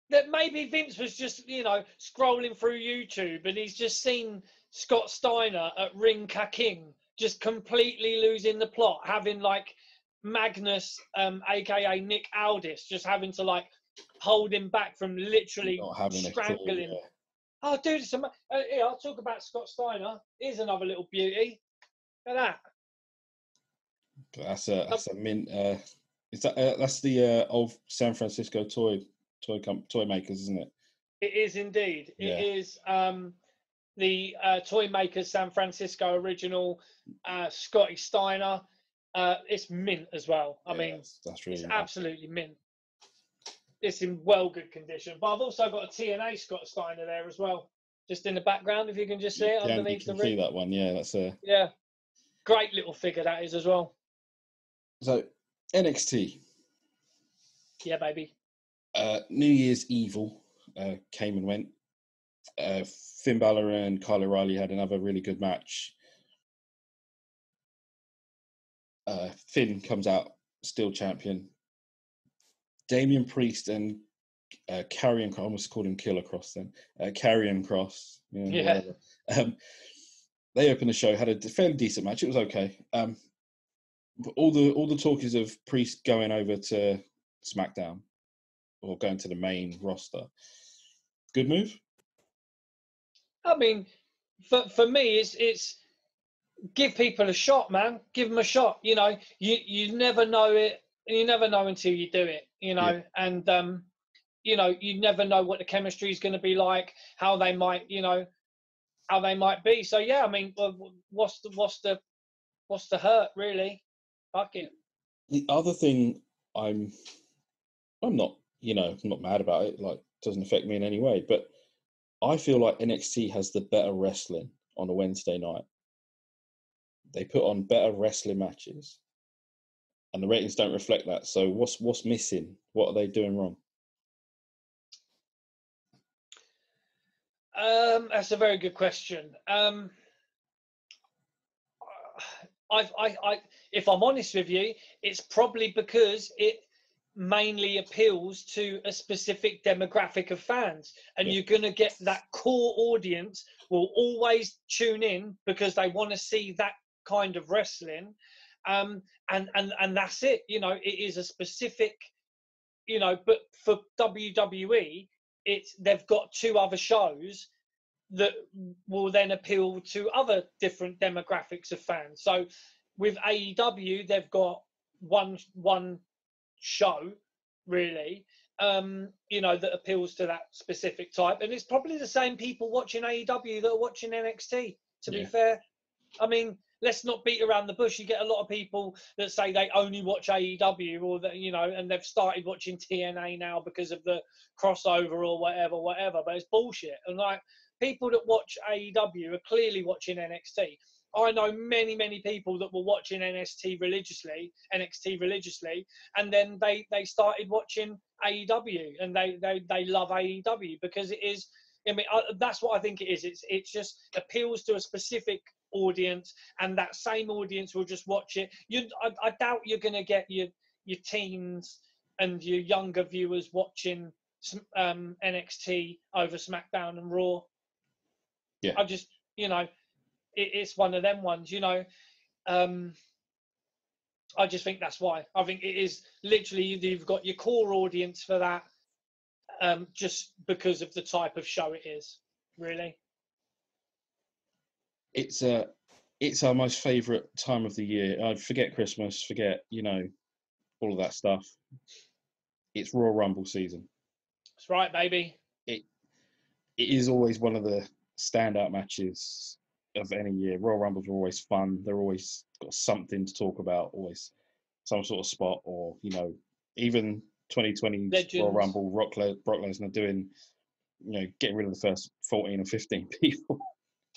That maybe Vince was just you know scrolling through YouTube and he's just seen Scott Steiner at Ring Ka King just completely losing the plot, having like Magnus, um, aka Nick Aldis, just having to like hold him back from literally strangling. Clue, yeah. Oh, dude, it's a, uh, yeah, I'll talk about Scott Steiner. Here's another little beauty. Look at that. That's a that's a mint. Uh, is that uh, that's the uh, old San Francisco toy toy comp, toy makers, isn't it? It is indeed. Yeah. It is um, the uh, toy makers San Francisco original uh, Scotty Steiner. Uh, it's mint as well. I yeah, mean, that's, that's really it's nice. absolutely mint. It's in well good condition. But I've also got a TNA Scott Steiner there as well, just in the background. If you can just see it yeah, underneath you can the ring. See that one? Yeah, that's a yeah, great little figure that is as well. So NXT. Yeah, baby. Uh, New Year's Evil uh, came and went. Uh, Finn Balor and Kyle O'Reilly had another really good match. Uh, Finn comes out still champion. Damian Priest and uh, Karrion, I almost called him Killer Cross then. Uh, Karrion Kross. You know, yeah. Um, they opened the show, had a fairly decent match. It was okay. Um, but all the all the talk is of Priest going over to SmackDown or going to the main roster. Good move. I mean, for for me, it's it's give people a shot, man. Give them a shot. You know, you you never know it. You never know until you do it. You know, yeah. and um, you know, you never know what the chemistry is going to be like, how they might, you know, how they might be. So yeah, I mean, what's the what's the what's the hurt really? Fuck it. The other thing, I'm I'm not, you know, I'm not mad about it. Like, it doesn't affect me in any way. But I feel like NXT has the better wrestling on a Wednesday night they put on better wrestling matches, and the ratings don't reflect that. So what's what's missing? What are they doing wrong? Um, that's a very good question. Um, I've, I, I, if I'm honest with you, it's probably because it mainly appeals to a specific demographic of fans, and yeah. you're going to get that core audience will always tune in because they want to see that kind of wrestling um, and and and that's it you know it is a specific you know but for wwe it's they've got two other shows that will then appeal to other different demographics of fans. So with aew they've got one one show really um you know that appeals to that specific type. And it's probably the same people watching aew that are watching nxt to yeah. be fair. I mean let's not beat around the bush. You get a lot of people that say they only watch AEW or that you know, and they've started watching TNA now because of the crossover or whatever, whatever. But it's bullshit. And like people that watch AEW are clearly watching NXT. I know many, many people that were watching NXT religiously, NXT religiously, and then they they started watching AEW, and they they they love AEW because it is. I mean, I, that's what I think it is. It's it's just appeals to a specific audience, and that same audience will just watch it. You, I, I doubt you're going to get your your teens and your younger viewers watching um, NXT over SmackDown and Raw. Yeah. I just, you know, it, it's one of them ones, you know. Um, I just think that's why. I think it is literally you've got your core audience for that, um, just because of the type of show it is. Really it's a it's our most favourite time of the year. I forget Christmas, forget you know all of that stuff. It's Royal Rumble season. That's right, baby. It it is always one of the standout matches of any year. Royal Rumbles are always fun. They're always got something to talk about. Always some sort of spot, or you know, even 2020 Royal Rumble, Brock, Le- Brock Lesnar doing, you know, getting rid of the first 14 or 15 people.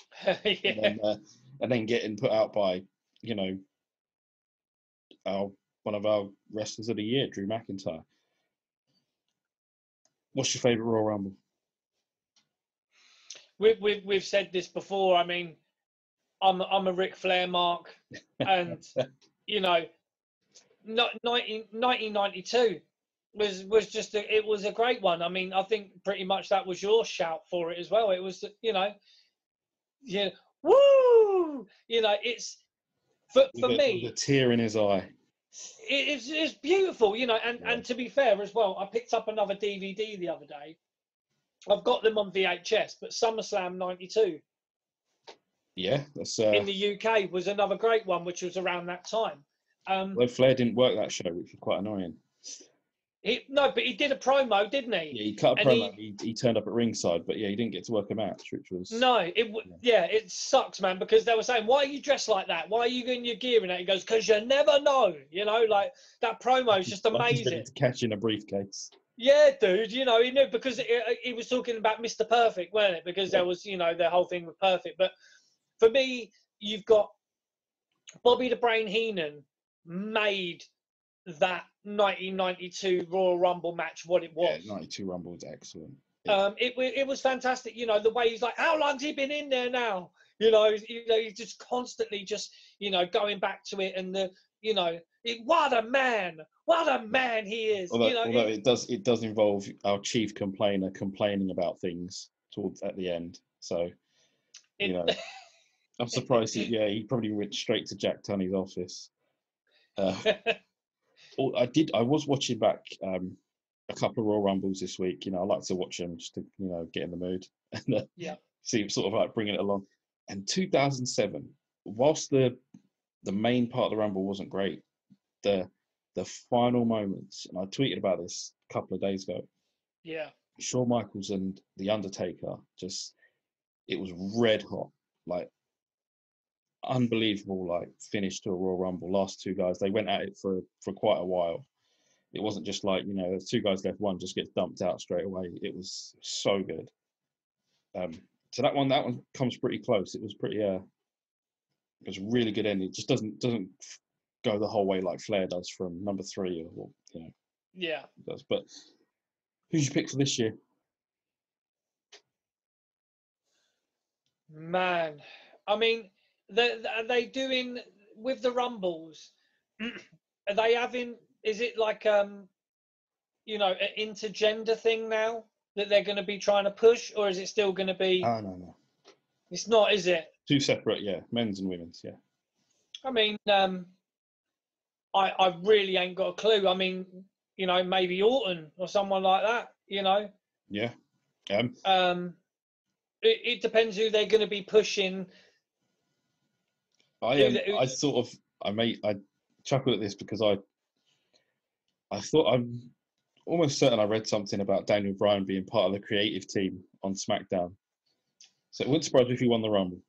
yeah. and, then, uh, and then getting put out by you know our one of our wrestlers of the year, Drew McIntyre. What's your favourite Royal Rumble? We've, we've we've said this before. I mean, I'm I'm a Ric Flair mark, and you know, 1992 was was just a, it was a great one. I mean, I think pretty much that was your shout for it as well. It was you know you know, woo! You know, it's for for with me. the tear in his eye. it's it's beautiful, you know. And yeah. and to be fair as well, I picked up another DVD the other day. I've got them on VHS, but SummerSlam '92. Yeah, that's uh, in the UK was another great one, which was around that time. Um, well, Flair didn't work that show, which was quite annoying. He, no, but he did a promo, didn't he? Yeah, he cut a and promo. He, he, he, turned up at ringside, but yeah, he didn't get to work a match, which was no. It yeah. yeah. it sucks, man, because they were saying, "Why are you dressed like that? Why are you in your gear?" And he goes, "Because you never know." You know, like that promo is just amazing. to catch in a briefcase. Yeah, dude. You know, he knew because it, he was talking about Mr. Perfect, wasn't it? Because yeah. there was, you know, the whole thing with Perfect. But for me, you've got Bobby the Brain Heenan made that 1992 Royal Rumble match what it was. Yeah, 92 Rumble was excellent. Um, it it was fantastic. You know the way he's like, how long's he been in there now? You know, you know, he's just constantly just you know going back to it, and the you know, it, what a man, what a man he is. Although, you know, although it, it does it does involve our chief complainer complaining about things towards at the end. So, you it, know, I'm surprised. He, yeah, he probably went straight to Jack Tunney's office. Uh, I did. I was watching back um, a couple of Royal Rumbles this week. You know, I like to watch them just to you know get in the mood and uh, yeah, see sort of like bringing it along. And 2007, whilst the the main part of the Rumble wasn't great, the the final moments, and I tweeted about this a couple of days ago. Yeah, Shawn Michaels and the Undertaker just it was red hot. Like unbelievable like finish to a Royal Rumble. Last two guys, they went at it for for quite a while. It wasn't just like you know, there's two guys left, one just gets dumped out straight away. It was so good. Um, so that one, that one comes pretty close. It was pretty, uh, it was really good ending. It just doesn't doesn't go the whole way like Flair does from number three or you know. Yeah. Does but who's your pick for this year? Man, I mean, are they doing with the rumbles? Are they having? Is it like um, you know, an intergender thing now that they're going to be trying to push, or is it still going to be? Oh no, no. It's not, is it? Two separate, yeah, men's and women's, yeah. I mean, um, I I really ain't got a clue. I mean, you know, maybe Orton or someone like that. You know. Yeah. Um. Um. It, it depends who they're going to be pushing I um, I sort of I made I chuckled at this because I I thought I'm almost certain I read something about Daniel Bryan being part of the creative team on SmackDown. So it wouldn't surprise me if he won the Rumble.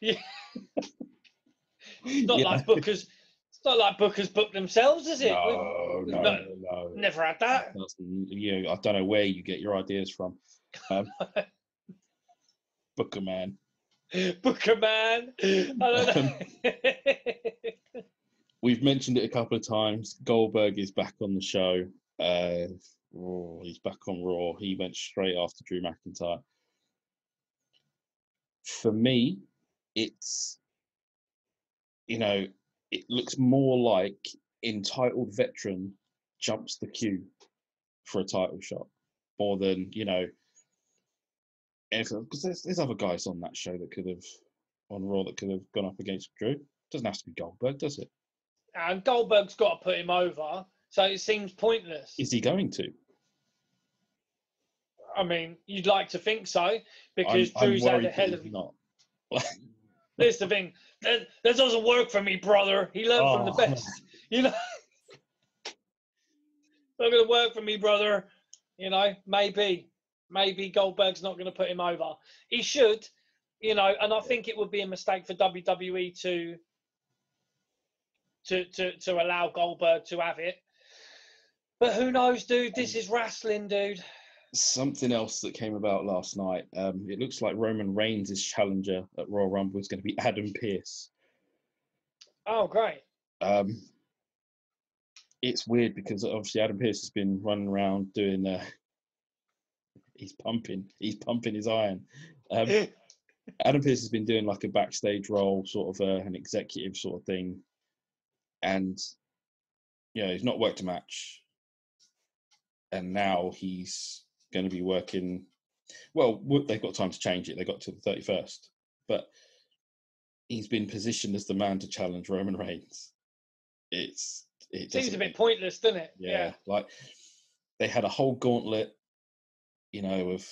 Yeah. Not You like know? bookers. It's not like bookers book themselves, is it? No, no, no- no. Never had that. That's, you, I don't know where you get your ideas from. Um, Booker man. Booker man. Know. We've mentioned it a couple of times. Goldberg is back on the show. Uh, oh, he's back on Raw. He went straight after Drew McIntyre. For me, it's you know, it looks more like entitled veteran jumps the queue for a title shot more than you know because there's, there's other guys on that show that could have on Raw that could have gone up against Drew. Doesn't have to be Goldberg, does it? and Goldberg's got to put him over, so it seems pointless. Is he going to? I mean, you'd like to think so because I'm, I'm Drew's had worried a hell of. not. This the thing. That, that doesn't work for me, brother. He learned from the Oh. best. You know, not going to work for me, brother. You know, maybe, maybe Goldberg's not going to put him over. He should, you know, and I think it would be a mistake for WWE to to to to allow Goldberg to have it. But who knows, dude? This is wrestling, dude. Something else that came about last night. Um, it looks like Roman Reigns' challenger at Royal Rumble is going to be Adam Pearce. Oh, great. Um, it's weird because obviously Adam Pearce has been running around doing. Uh, he's pumping. He's pumping his iron. Um, Adam Pearce has been doing like a backstage role, sort of uh, an executive sort of thing, and you know he's not worked a match, and now he's going to be working. Well, they've got time to change it. They got to the thirty first, but he's been positioned as the man to challenge Roman Reigns. It's it Seems a bit pointless, doesn't it? yeah, like they had a whole gauntlet, you know, of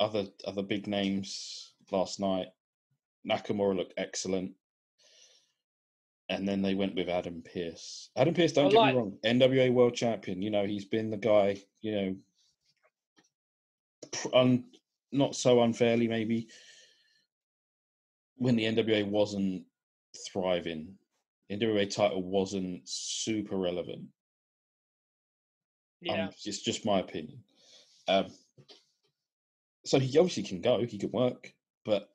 other other big names last night. Nakamura looked excellent. And then they went with Adam Pearce. Adam Pearce, don't I get like- me wrong, NWA World Champion. You know, he's been the guy. You know, un, not so unfairly maybe. When the NWA wasn't thriving, the NWA title wasn't super relevant. Yeah. Um, it's just my opinion. Um, so he obviously can go, he can work, but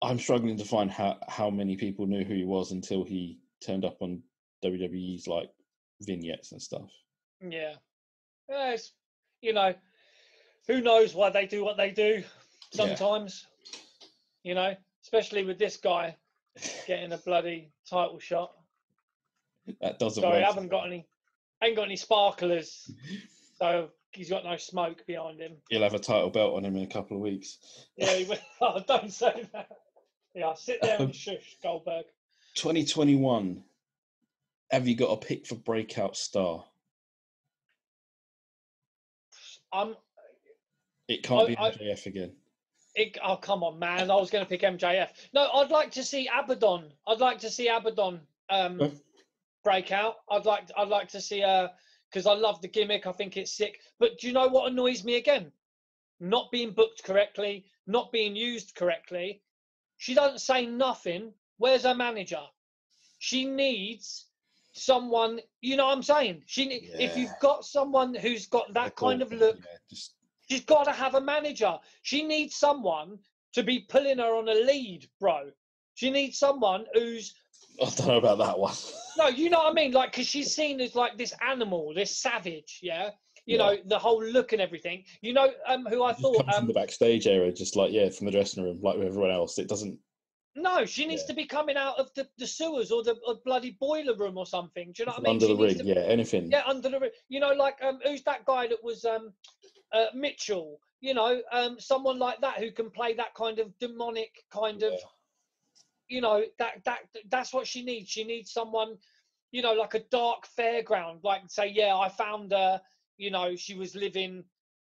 I'm struggling to find how, how many people knew who he was until he turned up on WWE's like vignettes and stuff. Yeah. Yeah, it's, you know, who knows why they do what they do Yeah. sometimes. You know, especially with this guy getting a bloody title shot. That doesn't Sorry, I haven't got any ain't got any sparklers. So he's got no smoke behind him. He'll have a title belt on him in a couple of weeks. Yeah, he went, oh, don't say that. Yeah, sit there Um, and shush, Goldberg. 2021. Have you got a pick for breakout star? I'm It can't I- be I- MJF again. It, oh come on, man! I was going to pick MJF. No, I'd like to see Abaddon. I'd like to see Abaddon um, break out. I'd like I'd like to see uh because I love the gimmick. I think it's sick. But do you know what annoys me again? Not being booked correctly, not being used correctly. She doesn't say nothing. Where's her manager? She needs someone. You know what I'm saying? She ne- if you've got someone who's got that kind of look, Yeah, just She's got to have a manager. She needs someone to be pulling her on a lead, bro. She needs someone who's I don't know about that one. no, you know what I mean, like because she's seen as like this animal, this savage, yeah. You Yeah. know the whole look and everything. You know um, who I thought. comes from Um, the backstage area, just like yeah, from the dressing room, like with everyone else. It doesn't. no, she needs Yeah. to be coming out of the, the sewers or the or bloody boiler room or something. Do you know what I mean? under She the needs ring, yeah, anything. Yeah, under the ri- you know, like um, who's that guy that was um, uh, Mitchell? You know, um, someone like that who can play that kind of demonic kind of, Yeah. You know, that that that's what she needs. She needs someone, you know, like a dark fairground, like say, yeah, I found her. You know, she was living,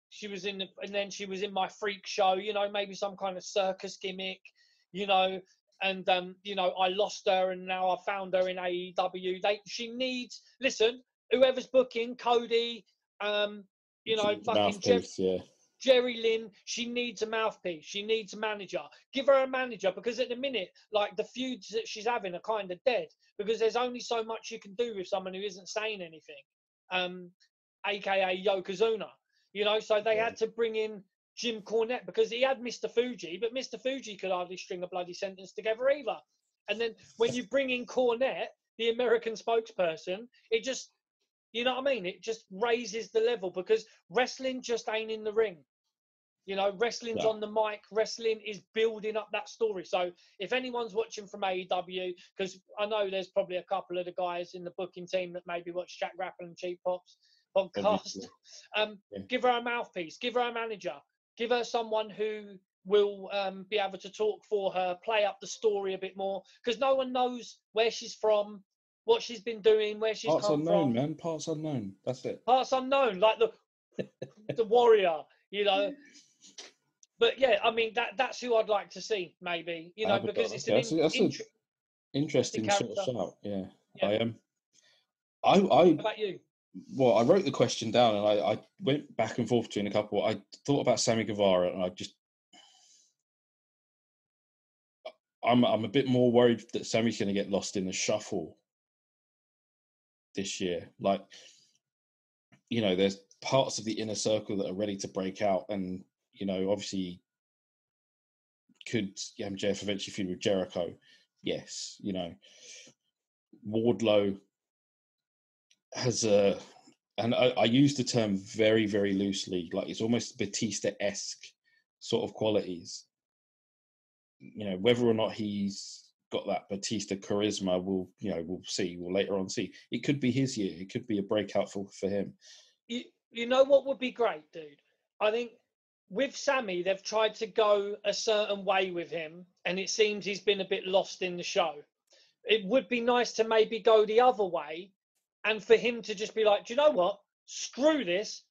she was in, the, and then she was in my freak show. You know, maybe some kind of circus gimmick. You know, and um, you know, I lost her, and now I found her in AEW. They, she needs. Listen, whoever's booking Cody, um, you know, fucking Jeff, yeah. Jerry Lynn, she needs a mouthpiece. She needs a manager. Give her a manager because at the minute, like the feuds that she's having are kind of dead because there's only so much you can do with someone who isn't saying anything, um, aka Yokozuna. You know, so they Yeah. had to bring in Jim Cornette because he had Mr. Fuji, but Mr. Fuji could hardly string a bloody sentence together either. And then when you bring in Cornette, the American spokesperson, it just, you know what I mean? It just raises the level because wrestling just ain't in the ring. You know, wrestling's Yeah. on the mic. Wrestling is building up that story. So if anyone's watching from AEW, because I know there's probably a couple of the guys in the booking team that maybe watch Chat Grapple and Cheap Pops podcast, um, Yeah. give her a mouthpiece, give her a manager, give her someone who will um, be able to talk for her, play up the story a bit more, because no one knows where she's from, what she's been doing, where she's Parts come unknown, from. man. Parts unknown. That's it. Parts unknown, like the the warrior, you know. But yeah, I mean that that's who I'd like to see, maybe, you know, Abaddon, because it's an so in, that's Interesting sort of shout. Yeah. Yeah. I am. I I How about you? well, I wrote the question down and I, I went back and forth between a couple. I thought about Sammy Guevara and I just I'm I'm a bit more worried that Sammy's going to get lost in the shuffle this year. Like, you know, there's parts of the inner circle that are ready to break out, and you know, obviously, could MJF eventually feud with Jericho? Yes, you know, Wardlow has a, and I, I use the term very, very loosely, like it's almost Batista esque sort of qualities. You know, whether or not he's got that Batista charisma, we'll, you know, we'll see. We'll later on see. It could be his year. It could be a breakout for for him. You, you know what would be great, dude? I think with Sammy, they've tried to go a certain way with him, and it seems he's been a bit lost in the show. It would be nice to maybe go the other way and for him to just be like, do you know what? Screw this.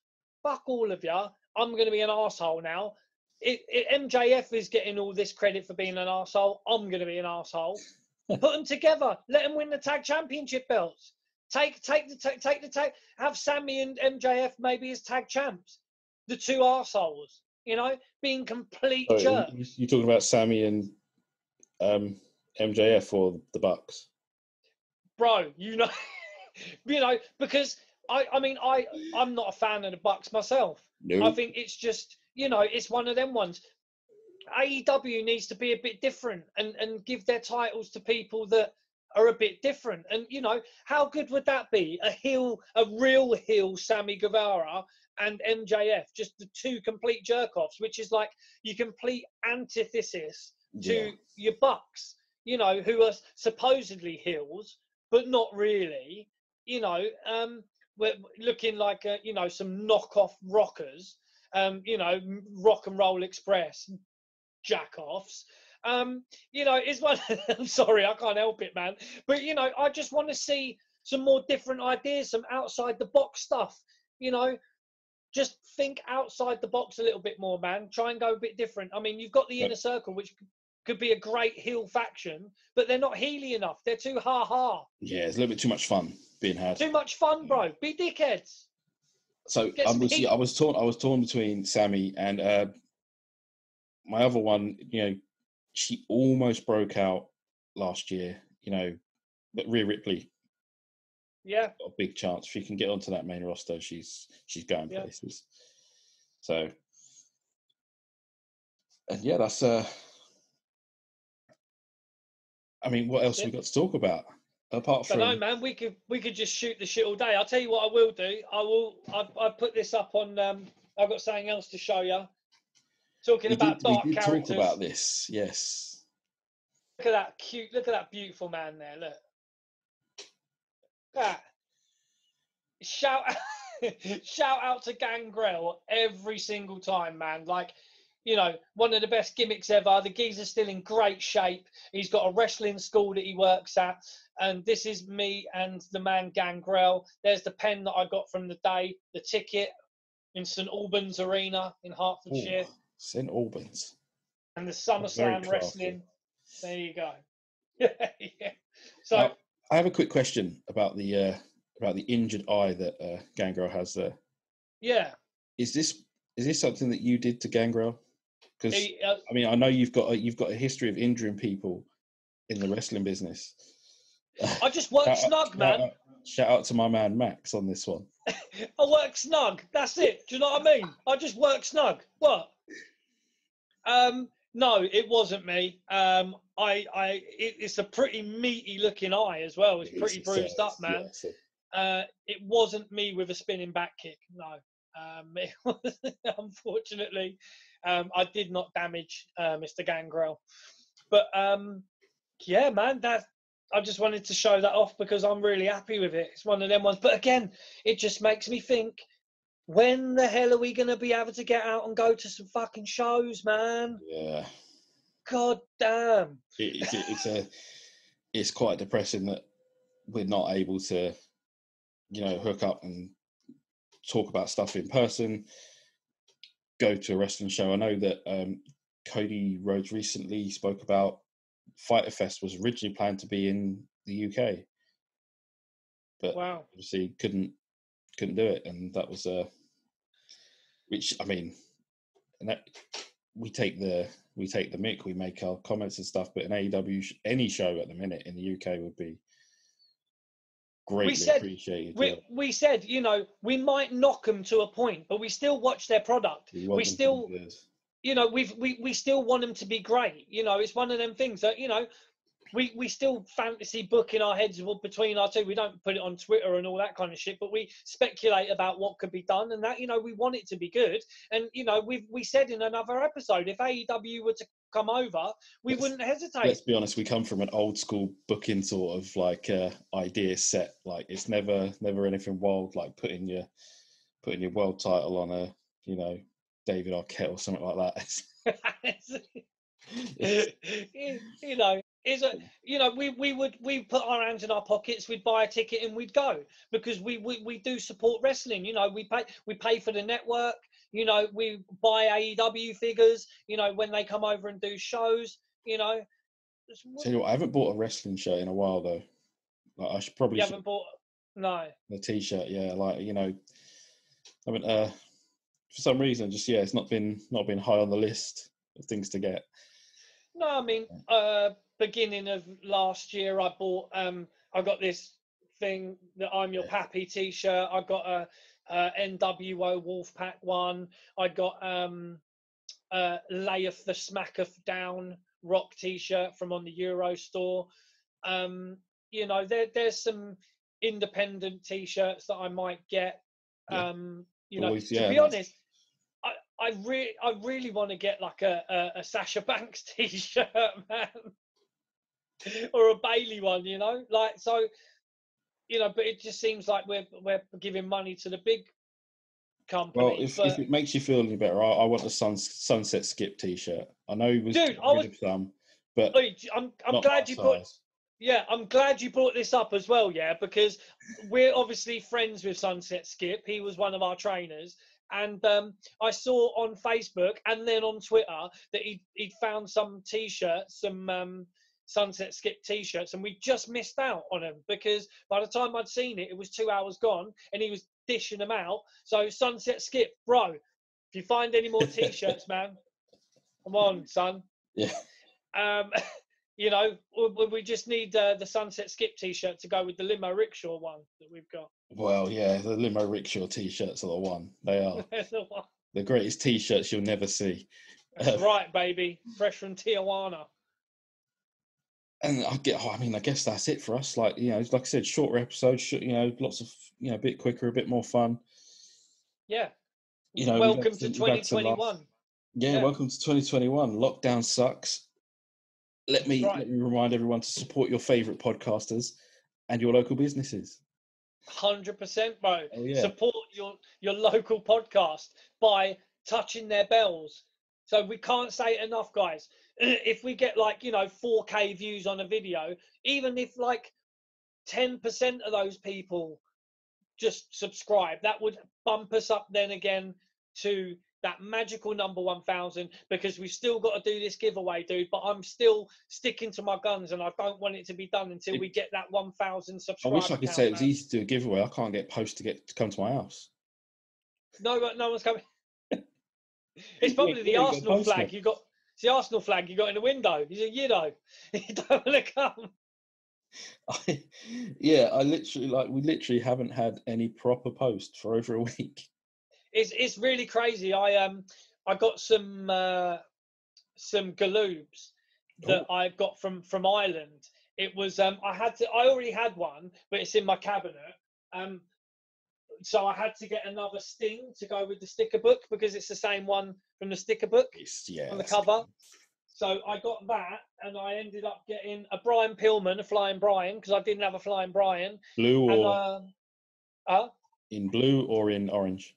Fuck all of you. I'm going to be an asshole now. It, it, MJF is getting all this credit for being an asshole. I'm going to be an asshole. Put them together. Let them win the tag championship belts. Take take the take, take the tag. Have Sammy and MJF maybe as tag champs. The two assholes. You know, being complete Sorry, jerks. you, you talking about Sammy and um, MJF or the Bucks? bro you know you know because i i mean i i'm not a fan of the bucks myself No. i think it's just you know it's one of them ones aew needs to be a bit different and and give their titles to people that are a bit different and you know how good would that be a heel a real heel sammy guevara and mjf just the two complete jerk offs which is like your complete antithesis to Yeah. your bucks you know who are supposedly heels but not really you know um we're looking like uh, you know some knockoff rockers um you know rock and roll express jack offs um you know is one i'm sorry i can't help it man but you know i just want to see some more different ideas some outside the box stuff you know just think outside the box a little bit more man try and go a bit different i mean you've got the inner circle which could be a great heel faction but they're not heely enough they're too ha ha Yeah, it's a little bit too much fun being had. too much fun bro be dickheads So I was. I was torn I was torn between Sammy and uh, my other one. You know, she almost broke out last year. You know, but Rhea Ripley yeah got a big chance. If she can get onto that main roster, she's she's going Yeah. places. So, and yeah, that's uh. I mean, what else Yeah. we got to talk about apart from? no, man, we could we could just shoot the shit all day. I'll tell you what I will do. I will. I I put this up on. Um, I've got something else to show you. Talking we about did, we dark did characters. talk about this. Yes. Look at that cute. Look at that beautiful man there. Look. That. Shout shout out to Gangrel every single time, man. Like, you know, one of the best gimmicks ever. The geezer's still in great shape. He's got a wrestling school that he works at. And this is me and the man Gangrel. There's the pen that I got from the day, the ticket in St Albans Arena in Hertfordshire, Ooh, St Albans. and the SummerSlam wrestling. There you go. yeah. So Now, I have a quick question about the uh, about the injured eye that uh, Gangrel has there. yeah, Is this is this something that you did to Gangrel? Because uh, I mean, I know you've got a, you've got a history of injuring people in the wrestling business. I just work out- snug, shout man. out- Shout out to my man Max on this one. I work snug. That's it. Do you know what I mean? I just work snug. What? Um, no, it wasn't me. Um, I, I, it, it's a pretty meaty looking eye as well. It's pretty It's- bruised up, man. yeah, so- Uh, it wasn't me with a spinning back kick. No. Um, it was, unfortunately, um, I did not damage uh, Mr. Gangrel. But um, yeah, man, that I just wanted to show that off because I'm really happy with it. It's one of them ones. But again, it just makes me think. When the hell are we going to be able to get out and go to some fucking shows, man? yeah. God damn. it, it's, it's a it's quite depressing that we're not able to you know hook up and talk about stuff in person go to a wrestling show i know that um, cody rhodes recently spoke about fighter fest was originally planned to be in the uk but Wow. obviously couldn't couldn't do it and that was uh which i mean and that we take the we take the mic we make our comments and stuff but an aew sh- any show at the minute in the uk would be greatly said appreciated We, yeah. we said, you know, we might knock them to a point, but we still watch their product. we, we them to be still- you know we've we, we still want them to be great you know it's one of them things that you know we we still fantasy book in our heads between our two. We don't put it on twitter and all that kind of shit but we speculate about what could be done and that you know we want it to be good. And you know we we said in another episode if aew were to come over we Let's- wouldn't hesitate. let's be honest we come from an old school booking sort of like uh, idea set. Like it's never never anything wild like putting your putting your world title on a you know david arquette or something like that. You know is a you know we we would we put our hands in our pockets we'd buy a ticket and we'd go because we we, we do support wrestling you know we pay we pay for the network you know we buy aew figures you know when they come over and do shows you know Tell you what, I haven't bought a wrestling shirt in a while though. Like I should probably you haven't bought no a t-shirt. Yeah, like you know, I mean, uh, for some reason, just yeah, it's not been not been high on the list of things to get. No, I mean, uh, beginning of last year, I bought. Um, I got this thing that I'm your pappy T-shirt. I got a, a NWO Wolfpack one. I got um, uh, Layeth the Smack of Down Rock T-shirt from on the Euro store. Um, you know, there there's some independent T-shirts that I might get. Yeah. Um, you know, Always, to yeah, be honest, I really I really want to get like a, a a Sasha Banks t-shirt, man, or a Bayley one. You know, like so. You know, but it just seems like we're we're giving money to the big company. Well, if, but, if it makes you feel any better, I, I want the sun, sunset skip t-shirt. I know he was Dude, I was- some, but oh, I'm I'm not glad you brought size. Yeah, I'm glad you brought this up as well, yeah, because we're obviously friends with Sunset Skip. He was one of our trainers. And um, I saw on Facebook and then on Twitter that he'd, he'd found some t shirts, some um, Sunset Skip t shirts, and we just missed out on them because by the time I'd seen it, it was two hours gone and he was dishing them out. So, Sunset Skip, bro, if you find any more t shirts, man, come on, son. Yeah. Um, you know, we, we just need uh, the Sunset Skip T-shirt to go with the Limo Rickshaw one that we've got. Well, yeah, the limo rickshaw t-shirts are the one. They are the one. the greatest t-shirts you'll never see. That's uh, right, baby. Fresh from Tijuana. and I get. I mean, I guess that's it for us. Like you know, like I said, shorter episodes. You know, lots of you know, a bit quicker, a bit more fun. Yeah. You know, Welcome to some- we've had some laughs. 2021. Yeah, Yeah. welcome to 2021. Lockdown sucks. Let me right. let me remind everyone to support your favorite podcasters and your local businesses. Hundred percent, bro. Oh, yeah. Support your your local podcast by touching their bells. So we can't say it enough, guys. If we get like you know 4K views on a video, even if like 10% of those people just subscribe, that would bump us up then again to that magical number 1000 because we've still got to do this giveaway dude but i'm still sticking to my guns and i don't want it to be done until we get that 1000 subscribers. I wish I could say it was easy to do a giveaway. I can't get post to get to come to my house. No, no one's coming. It's probably Yeah, the Arsenal flag you got. It's the Arsenal flag you got in the window. He's a Yido. He don't want to come. I, yeah, I literally like we literally haven't had any proper post for over a week. It's it's really crazy. I um I got some uh, some galoobs that I got from from Ireland. It was um I had to I already had one, but it's in my cabinet. Um, so I had to get another sting to go with the sticker book because it's the same one from the sticker book yeah, on the cover. So I got that, and I ended up getting a Brian Pillman, a Flying Brian, because I didn't have a Flying Brian. blue And or uh, uh, in blue or in orange.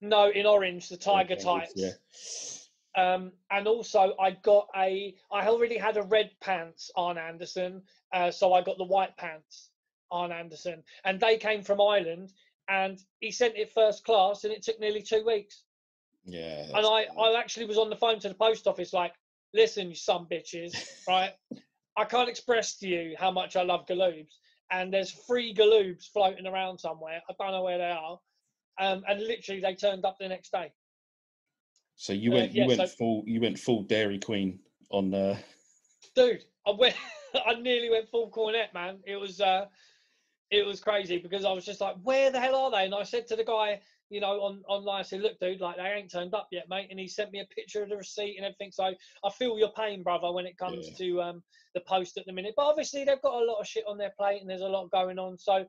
No, in orange, the Tiger Okay, tights. Yeah. Um, and also, I got a. I already had a red pants Arn Anderson, uh, so I got the white pants Arn Anderson, and they came from Ireland. And he sent it first class, and it took nearly two weeks. Yeah. And I, bad. I actually was on the phone to the post office, like, listen, you some bitches, right? I can't express to you how much I love galoobs, and there's three galoobs floating around somewhere. I don't know where they are, um, and literally they turned up the next day. so you uh, went you went so- full you went full Dairy Queen on uh dude i went i nearly went full Cornette man. It was uh it was crazy because i was just like where the hell are they? And i said to the guy you know on online i said look dude like they ain't turned up yet mate. And he sent me a picture of the receipt and everything. So i feel your pain brother when it comes Yeah. to um the post at the minute. But obviously they've got a lot of shit on their plate and there's a lot going on. So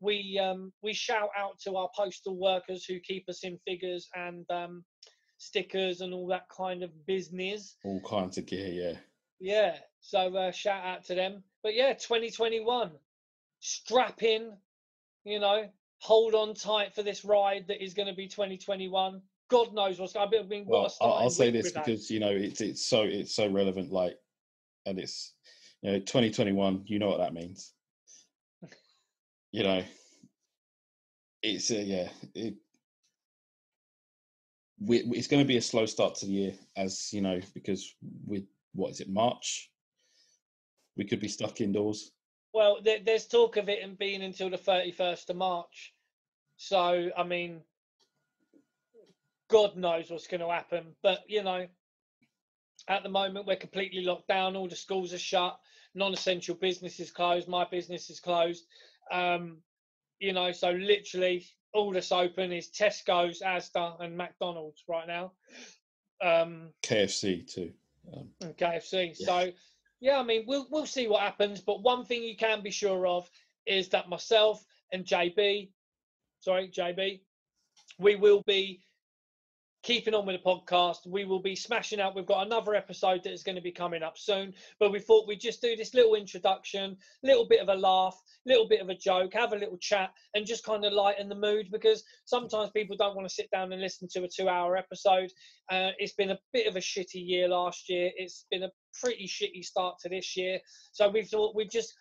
we um we shout out to our postal workers who keep us in figures and um stickers and all that kind of business all kinds of gear, yeah. yeah. So uh, shout out to them. But yeah, 2021. Strap in, you know, hold on tight for this ride that is going to be 2021. God knows what's going to be. Well, I'll, say this because you know it's it's so it's so relevant. Like, and it's you know 2021. You know what that means. You know, it's a, yeah. It, we, it's going to be a slow start to the year, as you know, because with what is it March? We could be stuck indoors. Well, there, there's talk of it and being until the 31st of March. So, I mean, God knows what's going to happen. But, you know, at the moment, we're completely locked down. All the schools are shut. Non essential business is closed. My business is closed. Um, you know, so literally all that's open is Tesco's, Asda, and McDonald's right now. Um, KFC too. Um, and KFC. Yeah. So, yeah, I mean, we'll we'll see what happens. But one thing you can be sure of is that myself and JB, sorry, JB, we will be keeping on with the podcast. We will be smashing out. We've got another episode that is going to be coming up soon. But we thought we'd just do this little introduction, little bit of a laugh, a little bit of a joke, have a little chat, and just kind of lighten the mood because sometimes people don't want to sit down and listen to a two-hour episode. Uh, it's been a bit of a shitty year last year. It's been a pretty shitty start to this year. So we thought we'd just,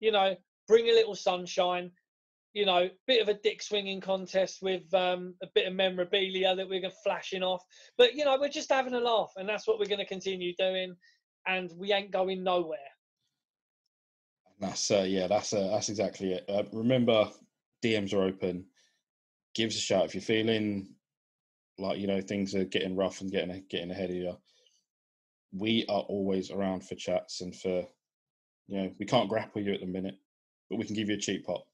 you know, bring a little sunshine. You know, bit of a dick swinging contest with um, a bit of memorabilia that we're going flashing off. But you know, we're just having a laugh, and that's what we're going to continue doing. And we ain't going nowhere. That's uh, yeah, that's uh, that's exactly it. Uh, remember, DMs are open. Give us a shout if you're feeling like you know things are getting rough and getting getting ahead of you. We are always around for chats and for you know we can't grapple you at the minute, but we can give you a cheap pop.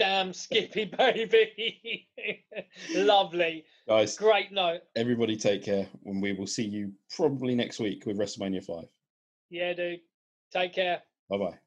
Damn, Skippy baby, lovely, Guys, great note. everybody take care, and we will see you probably next week with WrestleMania Five. Yeah, dude. Take care. Bye bye.